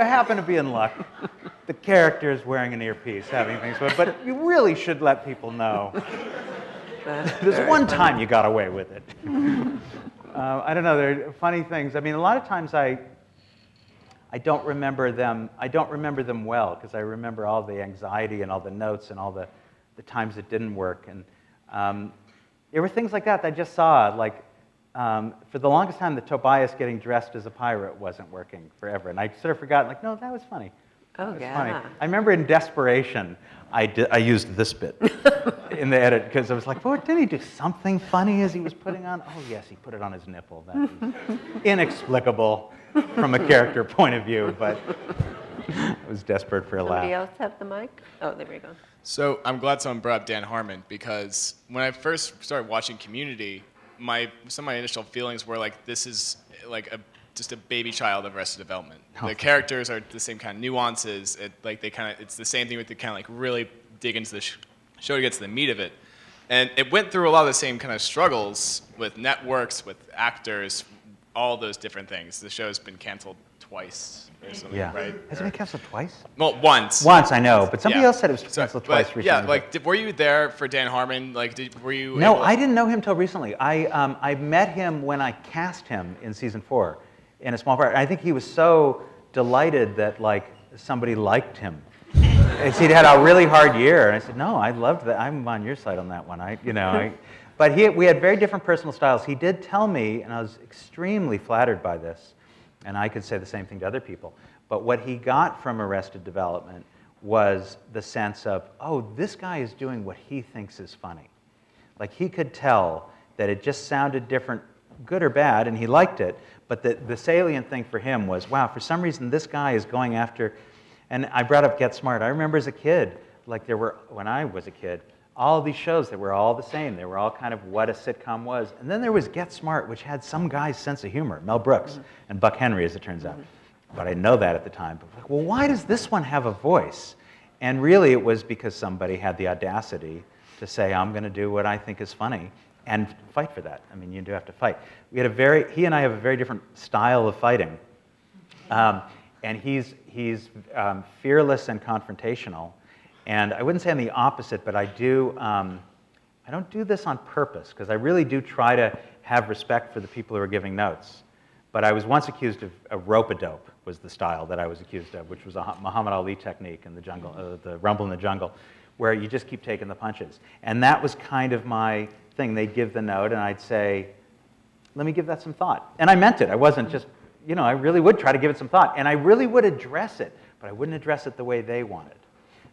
happen to be in luck. The character is wearing an earpiece, having things, but, but you really should let people know. There's one time you got away with it. Uh, I don't know. There are funny things. I mean, a lot of times I, I don't remember them. I don't remember them well because I remember all the anxiety and all the notes and all the, the times it didn't work. And um, there were things like that that I just saw. Like um, for the longest time, the Tobias getting dressed as a pirate wasn't working forever, and I sort of forgot. Like, no, that was funny. Oh, was yeah. funny. I remember in desperation, I, did, I used this bit in the edit because I was like, "Boy, didn't he do something funny as he was putting on?" Oh yes, he put it on his nipple. That is inexplicable from a character point of view, but I was desperate for a Somebody laugh. else have the mic? Oh, there we go. So I'm glad someone brought up Dan Harmon because when I first started watching Community, my some of my initial feelings were like this is like a just a baby child of Arrested Development. Oh. The characters are the same kind of nuances. It, like they kind of it's the same thing with the kind of like really dig into the sh- show to get to the meat of it. And it went through a lot of the same kind of struggles with networks, with actors, all those different things. The show's been canceled twice or something, Yeah. right? Has it been canceled twice? Well, once. Once, I know, but somebody Yeah. else said it was So- canceled but, twice recently. Yeah, like, did, were you there for Dan Harmon? Like, did, were you? No, able- I didn't know him till recently. I, um, I met him when I cast him in season four in a small part. I think he was so delighted that like somebody liked him. And he'd had a really hard year, and I said, "No, I loved that. I'm on your side on that one." I, you know, I, but he, we had very different personal styles. He did tell me, and I was extremely flattered by this, and I could say the same thing to other people. But what he got from Arrested Development was the sense of, "Oh, this guy is doing what he thinks is funny." Like he could tell that it just sounded different, good or bad, and he liked it. But the, the salient thing for him was, wow, for some reason this guy is going after. And I brought up Get Smart. I remember as a kid, like there were, when I was a kid, all these shows that were all the same. They were all kind of what a sitcom was. And then there was Get Smart, which had some guy's sense of humor, Mel Brooks and Buck Henry, as it turns out. But I didn't know that at the time. But like, well, why does this one have a voice? And really, it was because somebody had the audacity to say, I'm going to do what I think is funny and fight for that. I mean, you do have to fight. We had a very, he and I have a very different style of fighting. Um, and he's, he's um, fearless and confrontational. And I wouldn't say I'm the opposite, but I do, um, I don't do this on purpose because I really do try to have respect for the people who are giving notes. But I was once accused of a rope-a-dope was the style that I was accused of, which was a Muhammad Ali technique in the jungle, uh, the rumble in the jungle, where you just keep taking the punches. And that was kind of my thing. They'd give the note, and I'd say, let me give that some thought. And I meant it. I wasn't just, you know, I really would try to give it some thought. And I really would address it, but I wouldn't address it the way they wanted.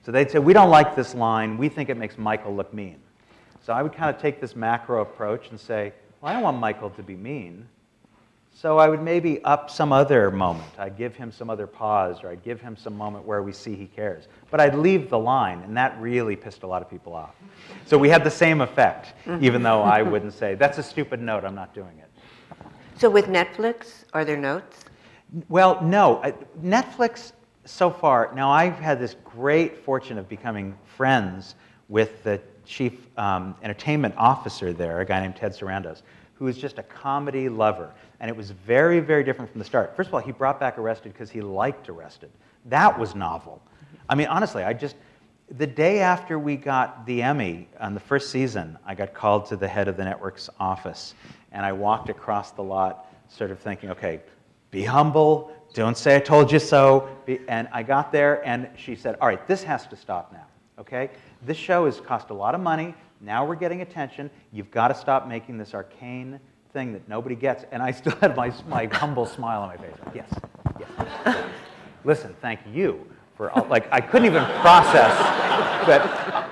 So they'd say, we don't like this line. We think it makes Michael look mean. So I would kind of take this macro approach and say, well, I don't want Michael to be mean. So I would maybe up some other moment. I'd give him some other pause, or I'd give him some moment where we see he cares. But I'd leave the line, and that really pissed a lot of people off. So we had the same effect, mm-hmm. even though I wouldn't say, that's a stupid note, I'm not doing it. So with Netflix, are there notes? Well, no. Netflix, so far, now I've had this great fortune of becoming friends with the chief um, entertainment officer there, a guy named Ted Sarandos, who is just a comedy lover. And it was very, very different from the start. First of all, he brought back Arrested because he liked Arrested. That was novel. I mean, honestly, I just, the day after we got the Emmy on the first season, I got called to the head of the network's office. And I walked across the lot, sort of thinking, okay, be humble, don't say I told you so. And I got there, and she said, all right, this has to stop now, okay? This show has cost a lot of money. Now we're getting attention. You've got to stop making this arcane thing that nobody gets. And I still had my, my humble smile on my face. Like, yes, yes. Listen, thank you for, all, like, I couldn't even process that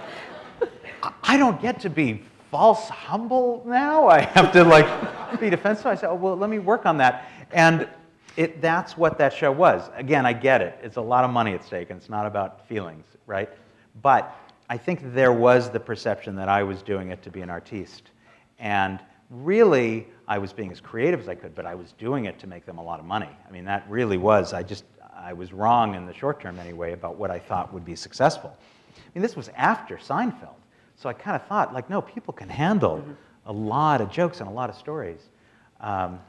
I- don't get to be false humble now. I have to like be defensive. I said, oh, well, let me work on that. And it, that's what that show was. Again, I get it. It's a lot of money at stake, and it's not about feelings, right? But I think there was the perception that I was doing it to be an artiste. And really, I was being as creative as I could, but I was doing it to make them a lot of money. I mean, that really was. I just, I was wrong in the short term anyway about what I thought would be successful. I mean, this was after Seinfeld. So I kind of thought, like, no, people can handle a lot of jokes and a lot of stories. Um,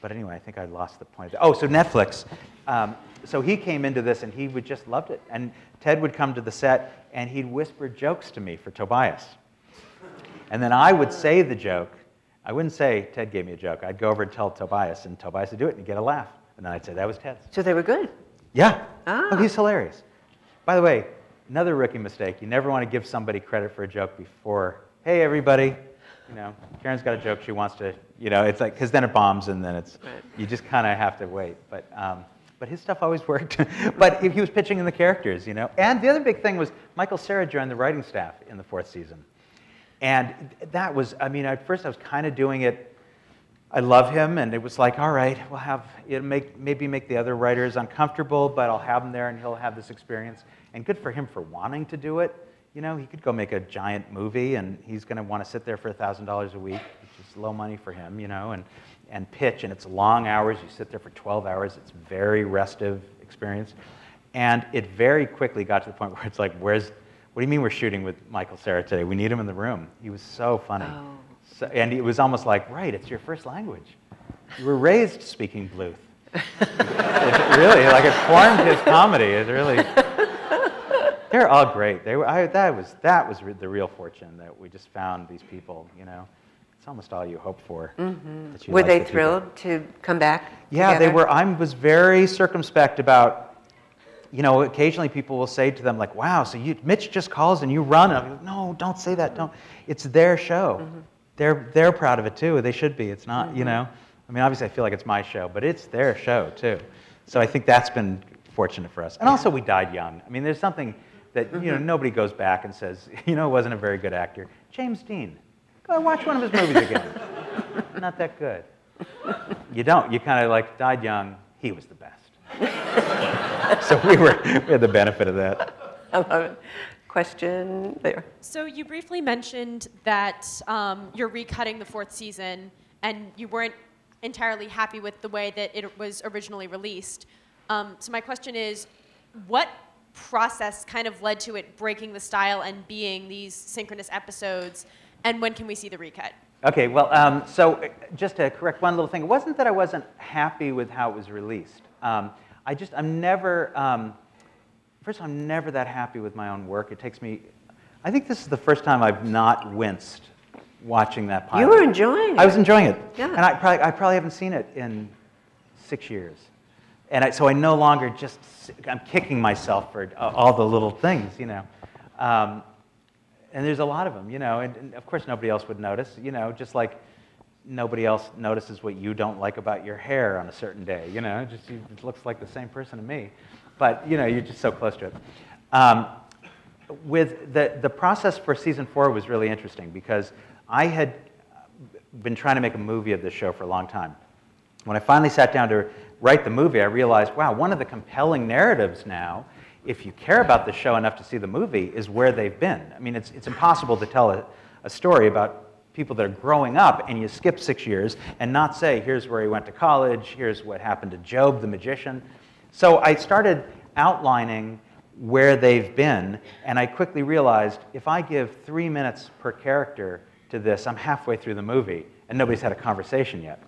but anyway, I think I lost the point. Oh, so Netflix. Um, so he came into this and he would just loved it. And Ted would come to the set and he'd whisper jokes to me for Tobias. And then I would say the joke. I wouldn't say Ted gave me a joke. I'd go over and tell Tobias, and Tobias would do it and get a laugh. And then I'd say that was Ted's. So they were good. Yeah. Ah. Oh, he's hilarious. By the way, another rookie mistake. You never want to give somebody credit for a joke before, hey, everybody, you know, Karen's got a joke she wants to, you know, it's like, because then it bombs and then it's, Right. you just kind of have to wait. But, um, but his stuff always worked. but he was pitching in the characters, you know. And the other big thing was Michael Cera joined the writing staff in the fourth season. And that was, I mean, at first I was kind of doing it I love him, and it was like, all right, we'll have it make maybe make the other writers uncomfortable, but I'll have him there, and he'll have this experience. And good for him for wanting to do it. You know, he could go make a giant movie, and he's going to want to sit there for thousand dollars a week, which is low money for him. You know, and and pitch, and it's long hours. You sit there for 12 hours. It's very restive experience, and it very quickly got to the point where it's like, where's what do you mean we're shooting with Michael Cera today? We need him in the room. He was so funny. Oh. So, and it was almost like, right, it's your first language. You were raised speaking Bluth. it really, like it formed his comedy. It really. They're all great. They were, I, that was that was the real fortune that we just found these people. You know, it's almost all you hope for. Mm-hmm. Were like they the people. thrilled to come back? Yeah, they were. I was very circumspect about, you know, occasionally people will say to them, like, wow, so you, Mitch just calls and you run. And I'm like, no, don't say that. Don't. It's their show. Mm-hmm. They're, they're proud of it too. They should be. It's not, you know. I mean, obviously, I feel like it's my show, but it's their show too. So I think that's been fortunate for us. And also, we died young. I mean, there's something that, Mm-hmm. know, nobody goes back and says, you know, wasn't a very good actor. James Dean. Go watch one of his movies again. not that good. You don't. You kind of like died young. He was the best. so we were we had the benefit of that. I love it. Question there. So you briefly mentioned that um, you're recutting the fourth season, and you weren't entirely happy with the way that it was originally released. Um, so my question is, what process kind of led to it breaking the style and being these synchronous episodes, and when can we see the recut? Okay. Well, um, so uh, just to correct one little thing, it wasn't that I wasn't happy with how it was released. Um, I just I'm never. Um, first, of all, I'm never that happy with my own work. It takes me. I think this is the first time I've not winced watching that pilot. You were enjoying it. I was enjoying it. Yeah. And I probably, I probably haven't seen it in six years. And I, so I no longer just, I'm kicking myself for uh, all the little things, you know. Um, and there's a lot of them, you know, and, and of course nobody else would notice, you know, just like nobody else notices what you don't like about your hair on a certain day, you know, just you, it looks like the same person to me. But, you know, you're just so close to it. Um, with the, the process for season four was really interesting because I had been trying to make a movie of this show for a long time. When I finally sat down to write the movie, I realized, wow, one of the compelling narratives now, if you care about the show enough to see the movie, is where they've been. I mean, it's, it's impossible to tell a, a story about people that are growing up and you skip six years and not say, here's where he went to college, here's what happened to Gob the magician. So I started outlining where they've been, and I quickly realized if I give three minutes per character to this, I'm halfway through the movie, and nobody's had a conversation yet.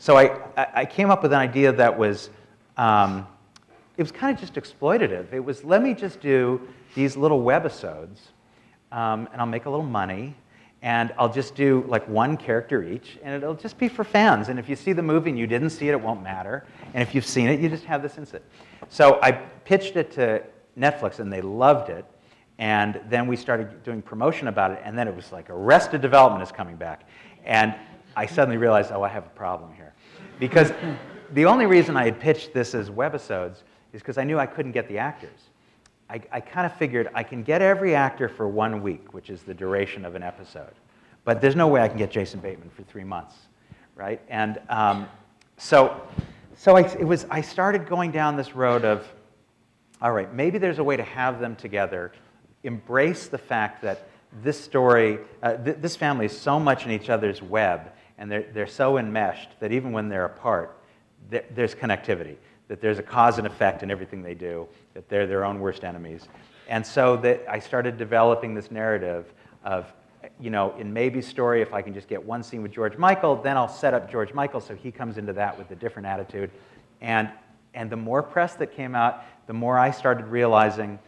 So I, I came up with an idea that was, um, it was kind of just exploitative. It was, let me just do these little webisodes, um, and I'll make a little money, and I'll just do like one character each, and it'll just be for fans. And if you see the movie and you didn't see it, it won't matter. And if you've seen it, you just have this instant. So I pitched it to Netflix, and they loved it. And then we started doing promotion about it, and then it was like Arrested Development is coming back. And I suddenly realized, oh, I have a problem. Because the only reason I had pitched this as webisodes is because I knew I couldn't get the actors. I, I kind of figured I can get every actor for one week, which is the duration of an episode. But there's no way I can get Jason Bateman for three months, right? And um, so, so I, it was, I started going down this road of, all right, maybe there's a way to have them together, embrace the fact that this story, uh, th this family is so much in each other's web, and they're, they're so enmeshed that even when they're apart, there, there's connectivity, that there's a cause and effect in everything they do, that they're their own worst enemies. And so that I started developing this narrative of, you know, in Maeby's story, if I can just get one scene with George Michael, then I'll set up George Michael so he comes into that with a different attitude. And, and the more press that came out, the more I started realizing,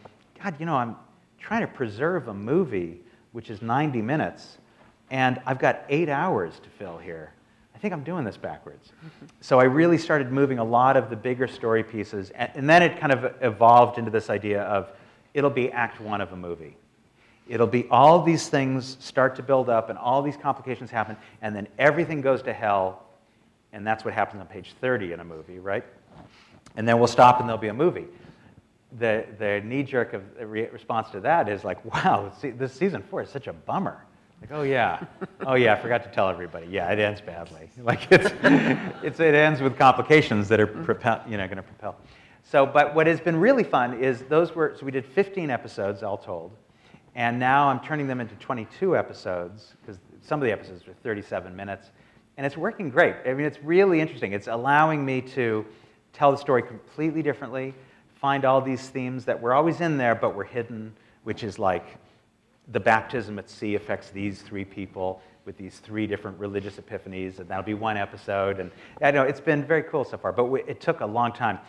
God, you know, I'm trying to preserve a movie which is 90 minutes, and I've got eight hours to fill here. I think I'm doing this backwards. So I really started moving a lot of the bigger story pieces, and, and then it kind of evolved into this idea of it'll be act one of a movie. It'll be all these things start to build up, and all these complications happen, and then everything goes to hell, and that's what happens on page 30 in a movie, right? And then we'll stop, and there'll be a movie the, the knee jerk of the re response to that is like, wow, see, this season four is such a bummer. Like, oh yeah, oh yeah, I forgot to tell everybody. Yeah, it ends badly. Like it's, it's it ends with complications that are mm-hmm. propel, you know, going to propel. So, but what has been really fun is those were so we did 15 episodes all told, and now I'm turning them into 22 episodes because some of the episodes are 37 minutes, and it's working great. I mean, it's really interesting. It's allowing me to tell the story completely differently find all these themes that were always in there but were hidden, which is like the baptism at sea affects these three people with these three different religious epiphanies, and that'll be one episode. And I know it's been very cool so far, but we, it took a long time.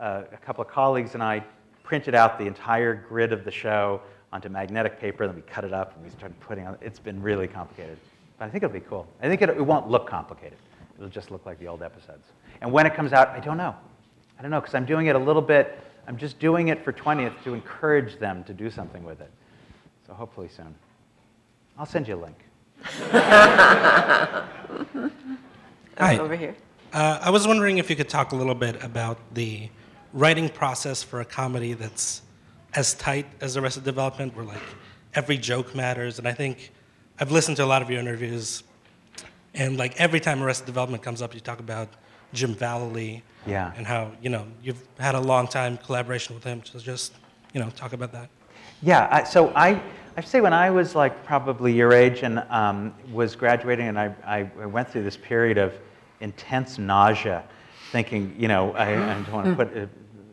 Uh, a couple of colleagues and I printed out the entire grid of the show onto magnetic paper, then we cut it up and we started putting on. It's been really complicated, but I think it'll be cool. I think it, it won't look complicated. It'll just look like the old episodes. And when it comes out, I don't know. I don't know because I'm doing it a little bit I'm just doing it for 20th to encourage them to do something with it. So hopefully soon. I'll send you a link. Hi. Over here. Uh, I was wondering if you could talk a little bit about the writing process for a comedy that's as tight as Arrested Development, where like every joke matters. And I think I've listened to a lot of your interviews, and like every time Arrested Development comes up, you talk about Jim Vallely yeah. And how, you know, you've had a long time collaboration with him. So just, you know, talk about that. Yeah, I, so I, I say when I was like probably your age and um, was graduating and I, I went through this period of intense nausea, thinking, you know, I, I don't want to put, uh,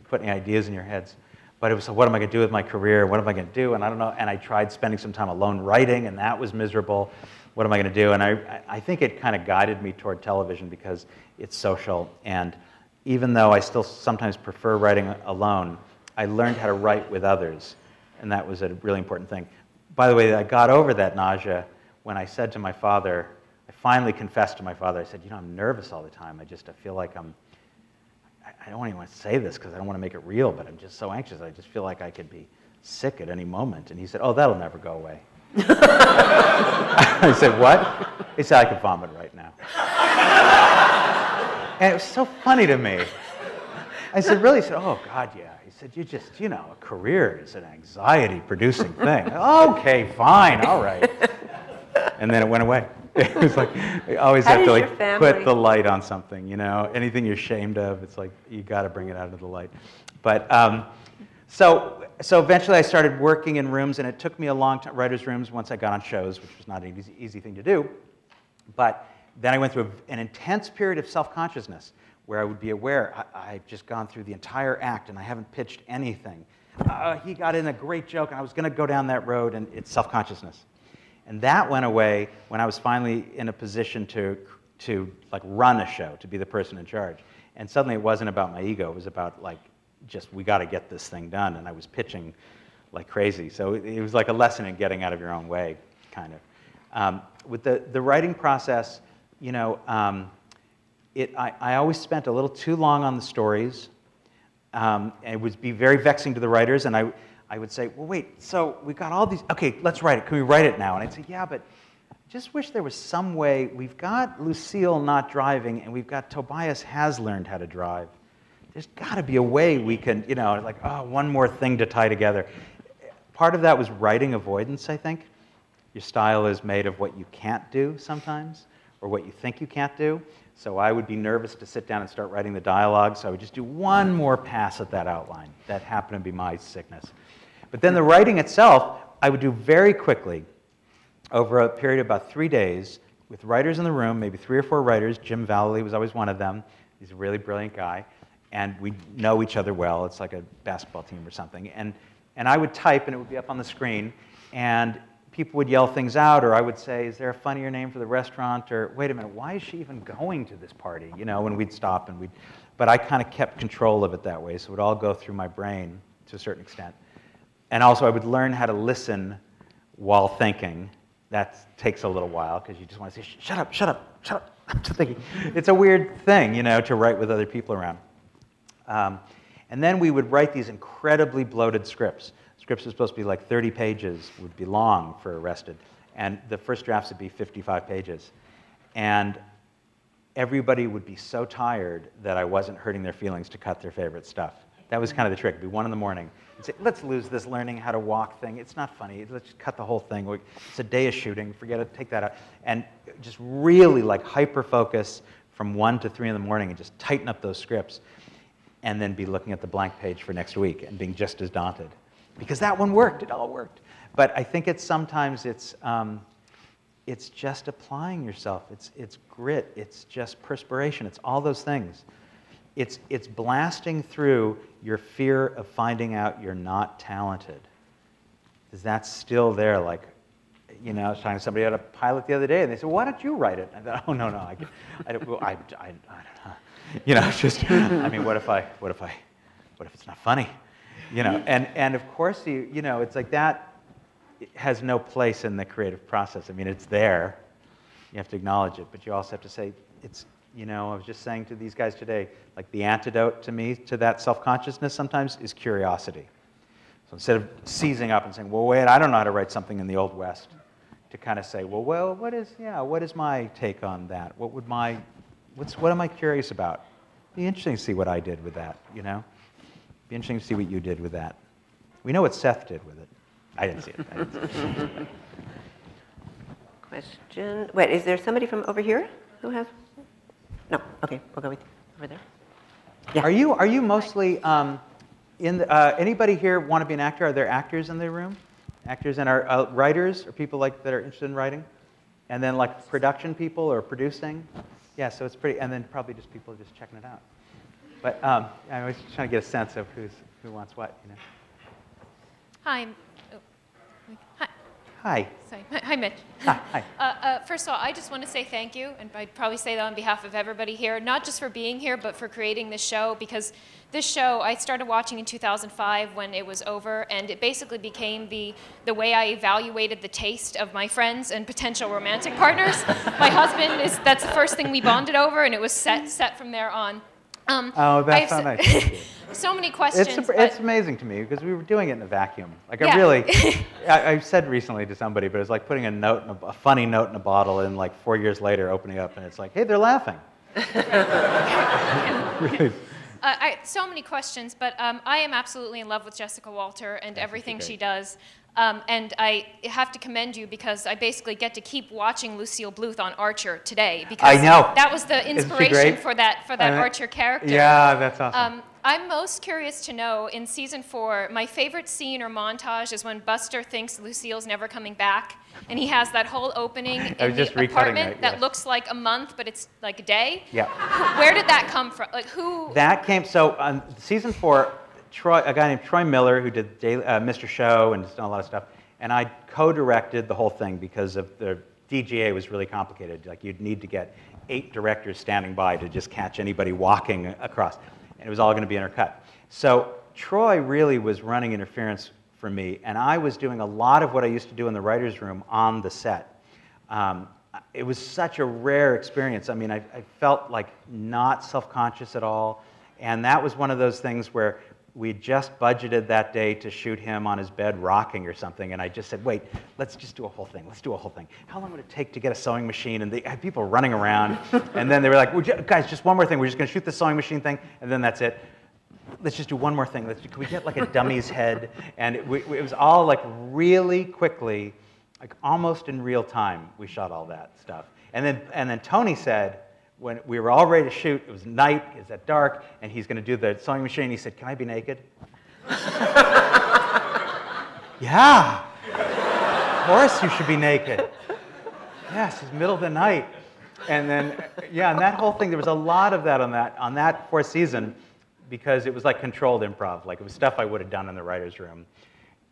put any ideas in your heads. But it was, what am I going to do with my career? What am I going to do? And I don't know. And I tried spending some time alone writing, and that was miserable. What am I going to do? And I, I think it kind of guided me toward television because it's social and even though I still sometimes prefer writing alone, I learned how to write with others, and that was a really important thing. By the way, I got over that nausea when I said to my father, I finally confessed to my father, I said, you know, I'm nervous all the time. I just I feel like I'm, I don't even want to say this because I don't want to make it real, but I'm just so anxious. I just feel like I could be sick at any moment. And he said, oh, that'll never go away. I said, what? He said, I could vomit right now. And it was so funny to me. I said, really? He said, oh, God, yeah. Said, you just, you know, a career is an anxiety producing thing. okay, fine, all right. And then it went away. It was like, you always How have to like family- put the light on something, you know? Anything you're ashamed of, it's like, you got to bring it out of the light. But, um, so, so eventually I started working in rooms, and it took me a long time, writer's rooms, once I got on shows, which was not an easy, easy thing to do. But then I went through an intense period of self consciousness where I would be aware I, I've just gone through the entire act and I haven't pitched anything. Uh, he got in a great joke, and I was going to go down that road, and it's self consciousness. And that went away when I was finally in a position to, to like run a show, to be the person in charge. And suddenly it wasn't about my ego, it was about like, just we got to get this thing done. And I was pitching like crazy. So it, it was like a lesson in getting out of your own way, kind of. Um, with the, the writing process, you know, um, it, I, I always spent a little too long on the stories. Um, it would be very vexing to the writers, and I, I would say, well, wait, so we've got all these, okay, let's write it. Can we write it now? And I'd say, yeah, but I just wish there was some way. We've got Lucille not driving, and we've got Tobias has learned how to drive. There's got to be a way we can, you know, like, oh, one more thing to tie together. Part of that was writing avoidance, I think. Your style is made of what you can't do sometimes, or what you think you can't do. So I would be nervous to sit down and start writing the dialogue, so I would just do one more pass at that outline. That happened to be my sickness. But then the writing itself, I would do very quickly over a period of about three days with writers in the room, maybe three or four writers. Jim Vallely was always one of them. He's a really brilliant guy. And we know each other well. It's like a basketball team or something. And, and I would type, and it would be up on the screen. And people would yell things out, or I would say, Is there a funnier name for the restaurant? Or, wait a minute, why is she even going to this party? You know, and we'd stop and we'd. But I kind of kept control of it that way, so it would all go through my brain to a certain extent. And also, I would learn how to listen while thinking. That takes a little while because you just want to say, shut up, shut up, shut up. I'm just thinking. It's a weird thing, you know, to write with other people around. Um, and then we would write these incredibly bloated scripts. Scripts are supposed to be like 30 pages, would be long for Arrested. And the first drafts would be 55 pages. And everybody would be so tired that I wasn't hurting their feelings to cut their favorite stuff. That was kind of the trick. It'd be one in the morning. I'd say, let's lose this learning how to walk thing. It's not funny. Let's just cut the whole thing. It's a day of shooting. Forget it. Take that out. And just really like hyper focus from one to three in the morning and just tighten up those scripts. And then be looking at the blank page for next week and being just as daunted. Because that one worked. It all worked. But I think it's sometimes it's, um, it's just applying yourself. It's, it's grit. It's just perspiration. It's all those things. It's, it's blasting through your fear of finding out you're not talented. Because that's still there. Like, you know, I was talking to somebody at a pilot the other day, and they said, "Why don't you write it?" I thought, "Oh no, no, I, I, don't- I, I, I don't know." You know, just, I mean, what if I, what if I, what if it's not funny? You know, and and of course, you, you know, it's like that has no place in the creative process. I mean, it's there. You have to acknowledge it, but you also have to say, it's, you know, I was just saying to these guys today, like the antidote to me to that self consciousness sometimes is curiosity. So instead of seizing up and saying, well, wait, I don't know how to write something in the Old West, to kind of say, well, well, what is, yeah, what is my take on that? What would my, what's, what am I curious about? It'd Be interesting to see what I did with that, you know? Be interesting to see what you did with that. We know what Seth did with it. I didn't see it. Didn't see it. Question. Wait, is there somebody from over here who has? No. Okay, we'll go with you over there. Yeah. Are you are you mostly um, in? The, uh, anybody here want to be an actor? Are there actors in the room? Actors and are uh, writers or people like that are interested in writing, and then like production people or producing. Yeah, so it's pretty, and then probably just people just checking it out. But um, I was trying to get a sense of who's who wants what. You know. Hi. Oh, Hi. Hi. Sorry. Hi, Mitch. Hi. Hi. Uh, uh, first of all, I just want to say thank you, and I'd probably say that on behalf of everybody here, not just for being here, but for creating this show, because this show I started watching in 2005 when it was over, and it basically became the, the way I evaluated the taste of my friends and potential romantic partners. my husband is, that's the first thing we bonded over, and it was set, set from there on. Um, Oh, that's so nice. so- Thank you. so many questions. It's, it's amazing to me because we were doing it in a vacuum. Like I really, I, I said recently to somebody, but it's like putting a note, in a, a funny note in a bottle, and like four years later, opening up, and it's like, hey, they're laughing. Really. Uh, I, so many questions, but um, I am absolutely in love with Jessica Walter and everything she does. Um, and I have to commend you because I basically get to keep watching Lucille Bluth on Archer today because I know. that was the inspiration for that for that Uh, Archer character. Yeah, that's awesome. Um, I'm most curious to know in season four, my favorite scene or montage is when Buster thinks Lucille's never coming back, and he has that whole opening in just the apartment that, yes. looks like a month, but it's like a day. yeah. Where did that come from? Like who? That came, so on season four, Troy, a guy named Troy Miller, who did Daily, uh, Mr. Show and has done a lot of stuff, and I co-directed the whole thing because of the DGA was really complicated. Like you'd need to get eight directors standing by to just catch anybody walking across, and it was all going to be intercut. So Troy really was running interference for me, and I was doing a lot of what I used to do in the writers' room on the set. Um, it was such a rare experience. I mean, I, I felt like not self conscious at all. And that was one of those things where we just budgeted that day to shoot him on his bed rocking or something. And I just said, wait, let's just do a whole thing. Let's do a whole thing. How long would it take to get a sewing machine? And they had people running around. and then they were like, "Would you- guys, just one more thing. We're just going to shoot the sewing machine thing. And then that's it let's just do one more thing. Let's, can we get like a dummy's head? And it, we, it was all like really quickly, like almost in real time, we shot all that stuff. And then, and then Tony said, when we were all ready to shoot, it was night, it was at dark, and he's going to do the sewing machine. He said, Can I be naked? yeah. Of course you should be naked. Yes, it's middle of the night. And then, yeah, and that whole thing, there was a lot of that on that, on that fourth season because it was like controlled improv. Like it was stuff I would have done in the writer's room.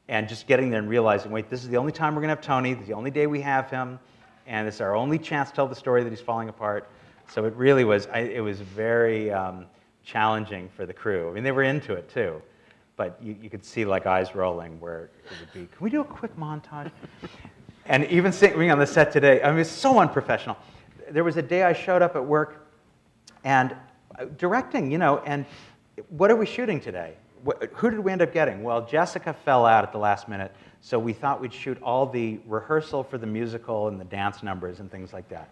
And just getting there and realizing, wait, this is the only time we're going to have Tony. This is the only day we have him. And it's our only chance to tell the story that he's falling apart. So it really was, I, it was very um, challenging for the crew. I mean, they were into it too. But you, you could see like eyes rolling where it would be, can we do a quick montage? And even sitting on the set today, I mean, it's so unprofessional. There was a day I showed up at work and uh, directing, you know, and what are we shooting today? Wh- Who did we end up getting? Well, Jessica fell out at the last minute, so we thought we'd shoot all the rehearsal for the musical and the dance numbers and things like that.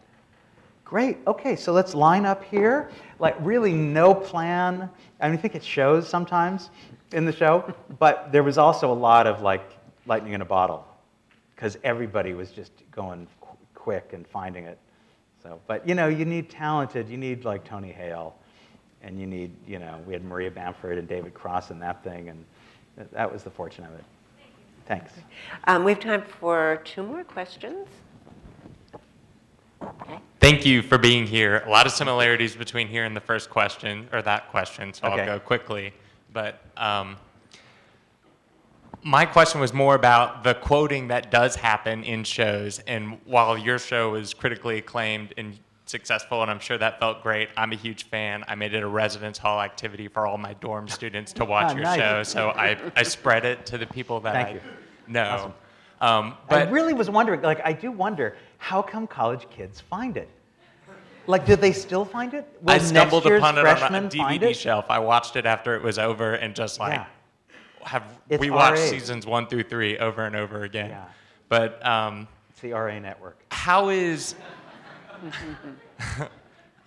Great, okay, so let's line up here. Like, really, no plan. I mean, I think it shows sometimes in the show, but there was also a lot of like lightning in a bottle because everybody was just going qu- quick and finding it. So, but you know, you need talented, you need like Tony Hale, and you need, you know, we had Maria Bamford and David Cross in that thing, and that was the fortune of it. Thanks. Um, we have time for two more questions. Okay. Thank you for being here. A lot of similarities between here and the first question, or that question, so Okay. I'll go quickly. But um, my question was more about the quoting that does happen in shows. And while your show is critically acclaimed and successful, and I'm sure that felt great, I'm a huge fan. I made it a residence hall activity for all my dorm students to watch Oh, your nice. show. So I, I spread it to the people that Thank I you. know. Awesome. Um, I really was wondering, like, I do wonder, how come college kids find it? Like, do they still find it? Will I stumbled upon it on a DVD shelf. I watched it after it was over and just like Yeah. have It's we watched RA. seasons one through three over and over again. Yeah. But um, It's the RA network. how is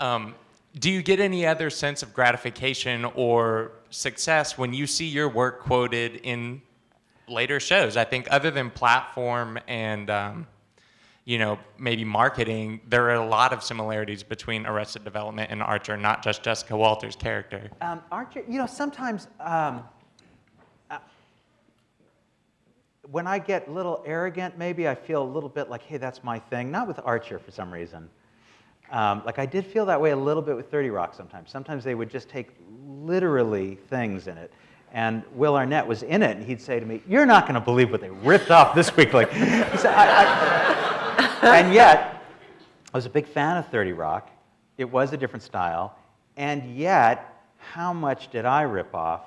um, do you get any other sense of gratification or success when you see your work quoted in later shows? I think other than platform and um, you know maybe marketing, there are a lot of similarities between Arrested Development and Archer, not just Jessica Walter's character. Um, you, you know, sometimes um, uh, when I get a little arrogant, maybe I feel a little bit like, hey, that's my thing. Not with Archer for some reason. Um, like I did feel that way a little bit with 30 Rock sometimes. Sometimes they would just take literally things in it. And Will Arnett was in it, and he'd say to me, "You're not going to believe what they ripped off this week." Like, so I, I, and yet, I was a big fan of 30 Rock. It was a different style. And yet, how much did I rip off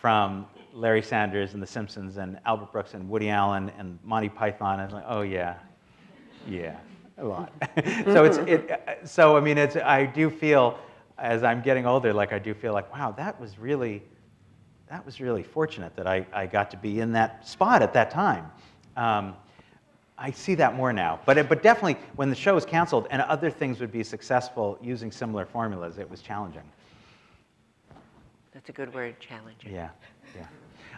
from Larry Sanders and The Simpsons and Albert Brooks and Woody Allen and Monty Python? And like, oh yeah, yeah, a lot. so it's it. So I mean, it's I do feel as I'm getting older, like I do feel like, wow, that was really that was really fortunate that I, I got to be in that spot at that time. Um, I see that more now. But, it- but definitely, when the show was canceled and other things would be successful using similar formulas, it was challenging. That's a good word, challenging. Yeah, yeah.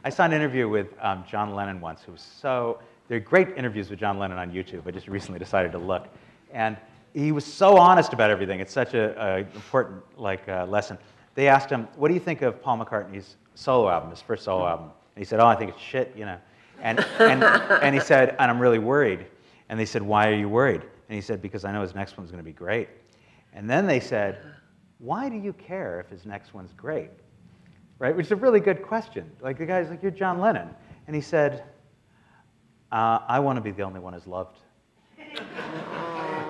I saw an interview with um, John Lennon once, who was so. There are great interviews with John Lennon on YouTube. I just recently decided to look, and he was so honest about everything. It's such a, a important like uh, lesson. They asked him, "What do you think of Paul McCartney's solo album, his first solo album?" And he said, "Oh, I think it's shit," you know. And and and he said, "And I'm really worried." And they said, "Why are you worried?" And he said, "Because I know his next one's going to be great." And then they said, "Why do you care if his next one's great?" right? Which is a really good question. Like the guy's like, you're John Lennon. And he said, uh, I want to be the only one who's loved.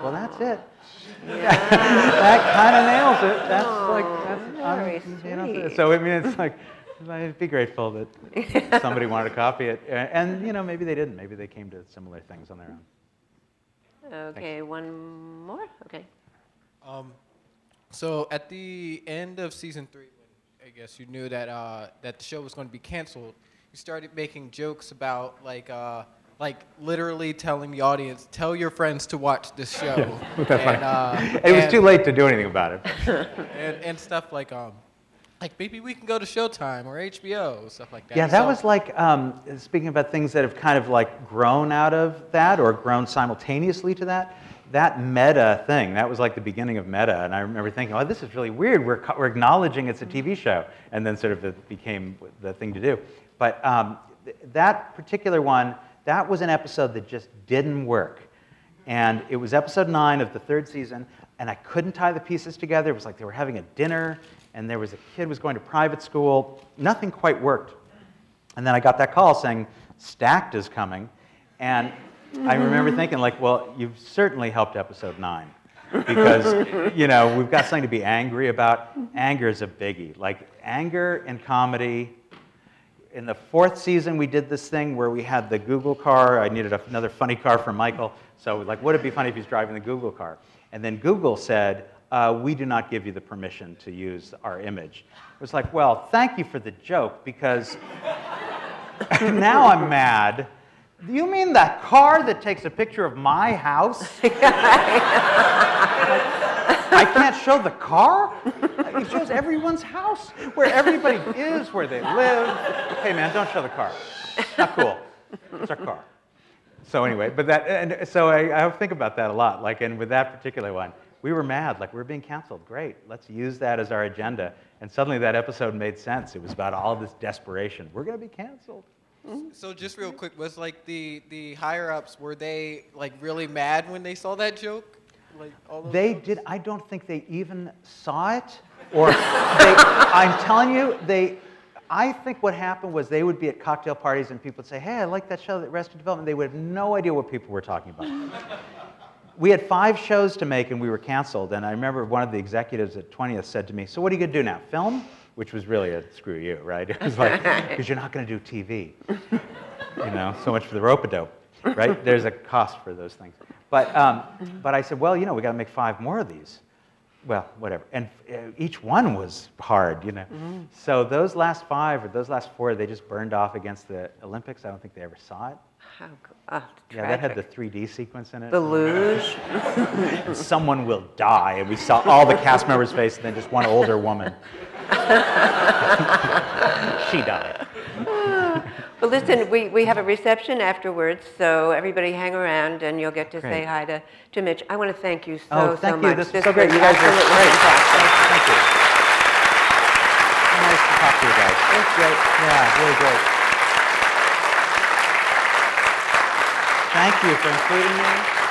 well, that's it. that kind of nails it. That's like, that's, um, you know, so I mean, it's like, I'd be grateful that somebody wanted to copy it. And, and, you know, maybe they didn't. Maybe they came to similar things on their own. Okay, one more? Okay. Um, so at the end of season three, when I guess you knew that uh, that the show was going to be canceled, you started making jokes about like uh, like literally telling the audience, tell your friends to watch this show. That's funny. and, uh, it was and- too late to do anything about it. and, and stuff like um, like maybe we can go to Showtime or HBO, stuff like that. Yeah, that So- was like, um, speaking about things that have kind of like grown out of that or grown simultaneously to that, that meta thing, that was like the beginning of meta. And I remember thinking, oh, this is really weird. We're, we're acknowledging it's a TV show. And then sort of it became the thing to do. But um, th- that particular one, that was an episode that just didn't work. And it was episode nine of the third season, and I couldn't tie the pieces together. It was like they were having a dinner, and there was a kid who was going to private school. Nothing quite worked. And then I got that call saying, Stacked is coming. And I remember thinking, like, well, you've certainly helped episode nine. Because, you know, we've got something to be angry about. Anger is a biggie. Like, anger and comedy. In the fourth season, we did this thing where we had the Google car. I needed another funny car for Michael. So, like, would it be funny if he's driving the Google car? And then Google said, uh, we do not give you the permission to use our image. It was like, well, thank you for the joke because now I'm mad. Do you mean that car that takes a picture of my house? I can't show the car? It shows everyone's house, where everybody is, where they live. Hey, man, don't show the car. Not cool. It's our car. So anyway, but that, and so I, I think about that a lot. Like, and with that particular one, we were mad. Like, we're being canceled. Great. Let's use that as our agenda. And suddenly that episode made sense. It was about all this desperation. We're going to be canceled. So just real quick, was like the the higher ups were they like really mad when they saw that joke? Like all those They did. I don't think they even saw it, or they, I'm telling you, they. I think what happened was they would be at cocktail parties and people would say, "Hey, I like that show, that Arrested Development." They would have no idea what people were talking about. We had five shows to make and we were canceled. And I remember one of the executives at 20th said to me, "So what are you going to do now? Film?" Which was really a screw you, right? It was like because you're not going to do TV. You know, so much for the rope a dope, right? There's a cost for those things. But, um, but I said, well, you know, we got to make five more of these. Well, whatever. And uh, each one was hard, you know. So those last five or those last four, they just burned off against the Olympics. I don't think they ever saw it. How, ah, Yeah, that had the 3D sequence in it. The luge. And someone will die, and we saw all the cast members' face, and then just one older woman. she died. Well, listen, we, we have a reception afterwards, so everybody hang around and you'll get to say hi to, to Mitch. I want to thank you so, Oh, so thank you. much. This was so great. You guys are great. fantastic. Thank you. Nice to talk to you guys. Thanks, great. Yeah, really great. Thank you for including me.